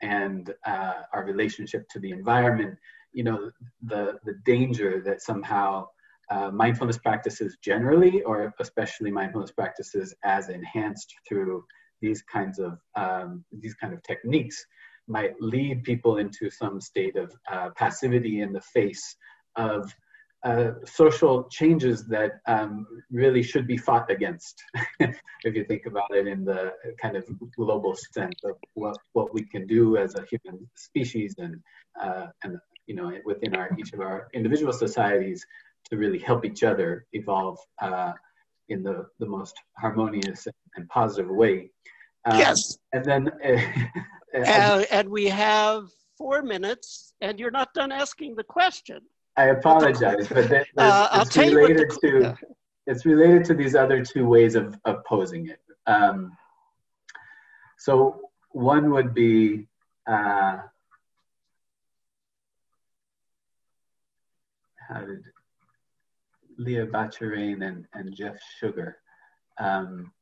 and our relationship to the environment. You know the the danger that somehow uh, mindfulness practices generally, or especially mindfulness practices as enhanced through these kinds of um, these kind of techniques, might lead people into some state of uh, passivity in the face of uh, social changes that um, really should be fought against. <laughs> if you think about it in the kind of global sense of what, what we can do as a human species and uh, and you know within our each of our individual societies to really help each other evolve uh, in the, the most harmonious and positive way. Um, yes. And then. <laughs> Uh, uh, and we have four minutes, and you're not done asking the question. I apologize, but that, <laughs> uh, it's related the, to yeah. it's related to these other two ways of, of posing it. Um, so one would be uh, how did Leah Bacharain and, and Jeff Sugar. Um,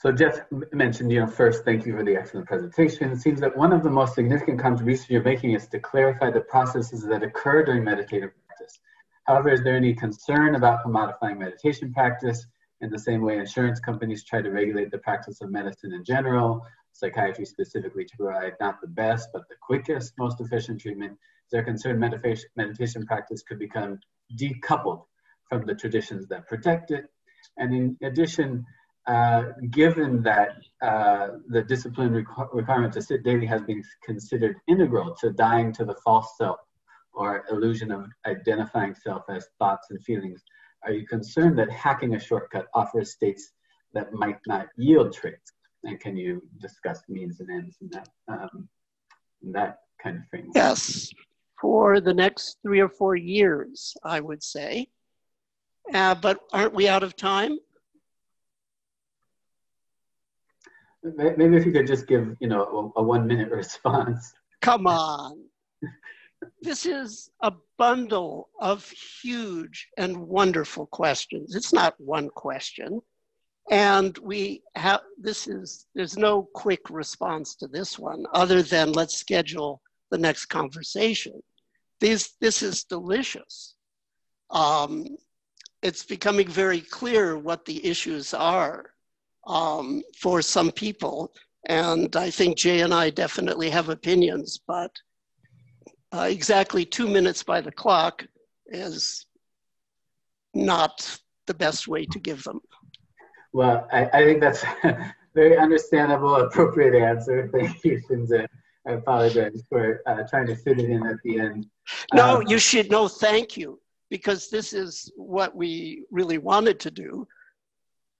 So Jeff mentioned, you know, first, thank you for the excellent presentation. It seems that one of the most significant contributions you're making is to clarify the processes that occur during meditative practice. However, is there any concern about commodifying meditation practice in the same way insurance companies try to regulate the practice of medicine in general, psychiatry specifically to provide not the best, but the quickest, most efficient treatment, they're concerned meditation, meditation practice could become decoupled from the traditions that protect it. And in addition, uh, given that uh, the discipline requ requirement to sit daily has been considered integral to dying to the false self or illusion of identifying self as thoughts and feelings, are you concerned that hacking a shortcut offers states that might not yield traits? And can you discuss means and ends in that, um, in that kind of framework? Yes, for the next three or four years, I would say. Uh, but aren't we out of time? Maybe if you could just give, you know, a, a one minute <laughs> response. Come on this is a bundle of huge and wonderful questions. It's not one question. And we have, this is, there's no quick response to this one other than let's schedule the next conversation. These, this is delicious. Um, it's becoming very clear what the issues are um, for some people. And I think Jay and I definitely have opinions, but uh, exactly two minutes by the clock is not the best way to give them. Well, I, I think that's a <laughs> very understandable, appropriate answer. <laughs> Thank you, Shinzen. I apologize for uh, trying to fit it in at the end. No, um, you should know thank you because this is what we really wanted to do.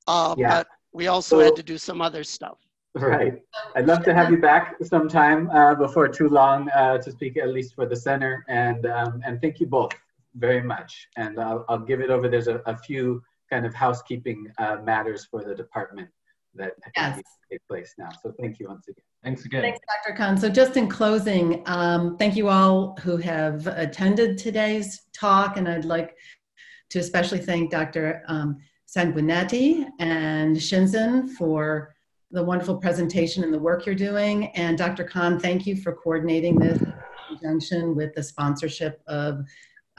Uh, yeah. But we also so, had to do some other stuff. Right. I'd love to have you back sometime uh, before too long uh, to speak at least for the center. And, um, and thank you both very much. And I'll, I'll give it over. There's a, a few kind of housekeeping uh, matters for the department that yes. take place now. So thank you once again. Thanks again. Thanks, Dr. Cahn. So just in closing, um, thank you all who have attended today's talk. And I'd like to especially thank Dr. Um, Sanguinetti and Shinzen for the wonderful presentation and the work you're doing. And Dr. Cahn, thank you for coordinating this in conjunction with the sponsorship of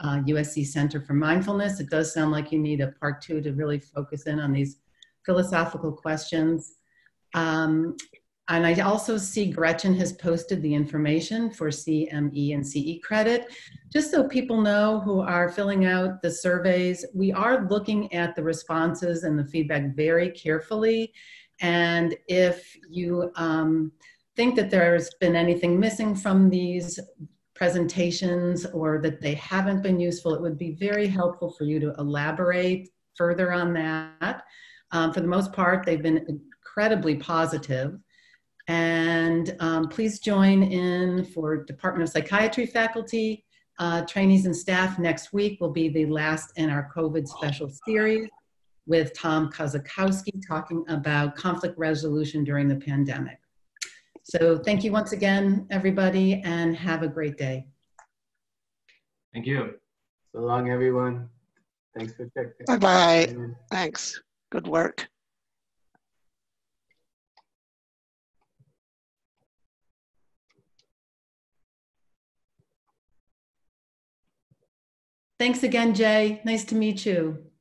uh, USC Center for Mindfulness. It does sound like you need a part two to really focus in on these philosophical questions. Um, and I also see Gretchen has posted the information for CME and CE credit. Just so people know who are filling out the surveys, we are looking at the responses and the feedback very carefully. And if you um, think that there's been anything missing from these presentations or that they haven't been useful, it would be very helpful for you to elaborate further on that. Um, for the most part, they've been incredibly positive. And um, please join in for Department of Psychiatry faculty, uh, trainees and staff. Next week will be the last in our COVID special series with Tom Kozakowski talking about conflict resolution during the pandemic. So thank you once again, everybody, and have a great day. Thank you. So long, everyone. Thanks for checking. Bye-bye. Thanks. Good work. Thanks again, Jay. Nice to meet you.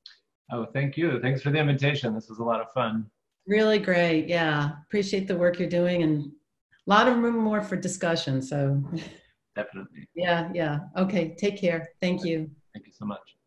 Oh, thank you. Thanks for the invitation. This was a lot of fun. Really great. Yeah. Appreciate the work you're doing and a lot of room more for discussion. So, <laughs> Definitely. yeah, yeah. Okay. Take care. Thank you. Thank you so much.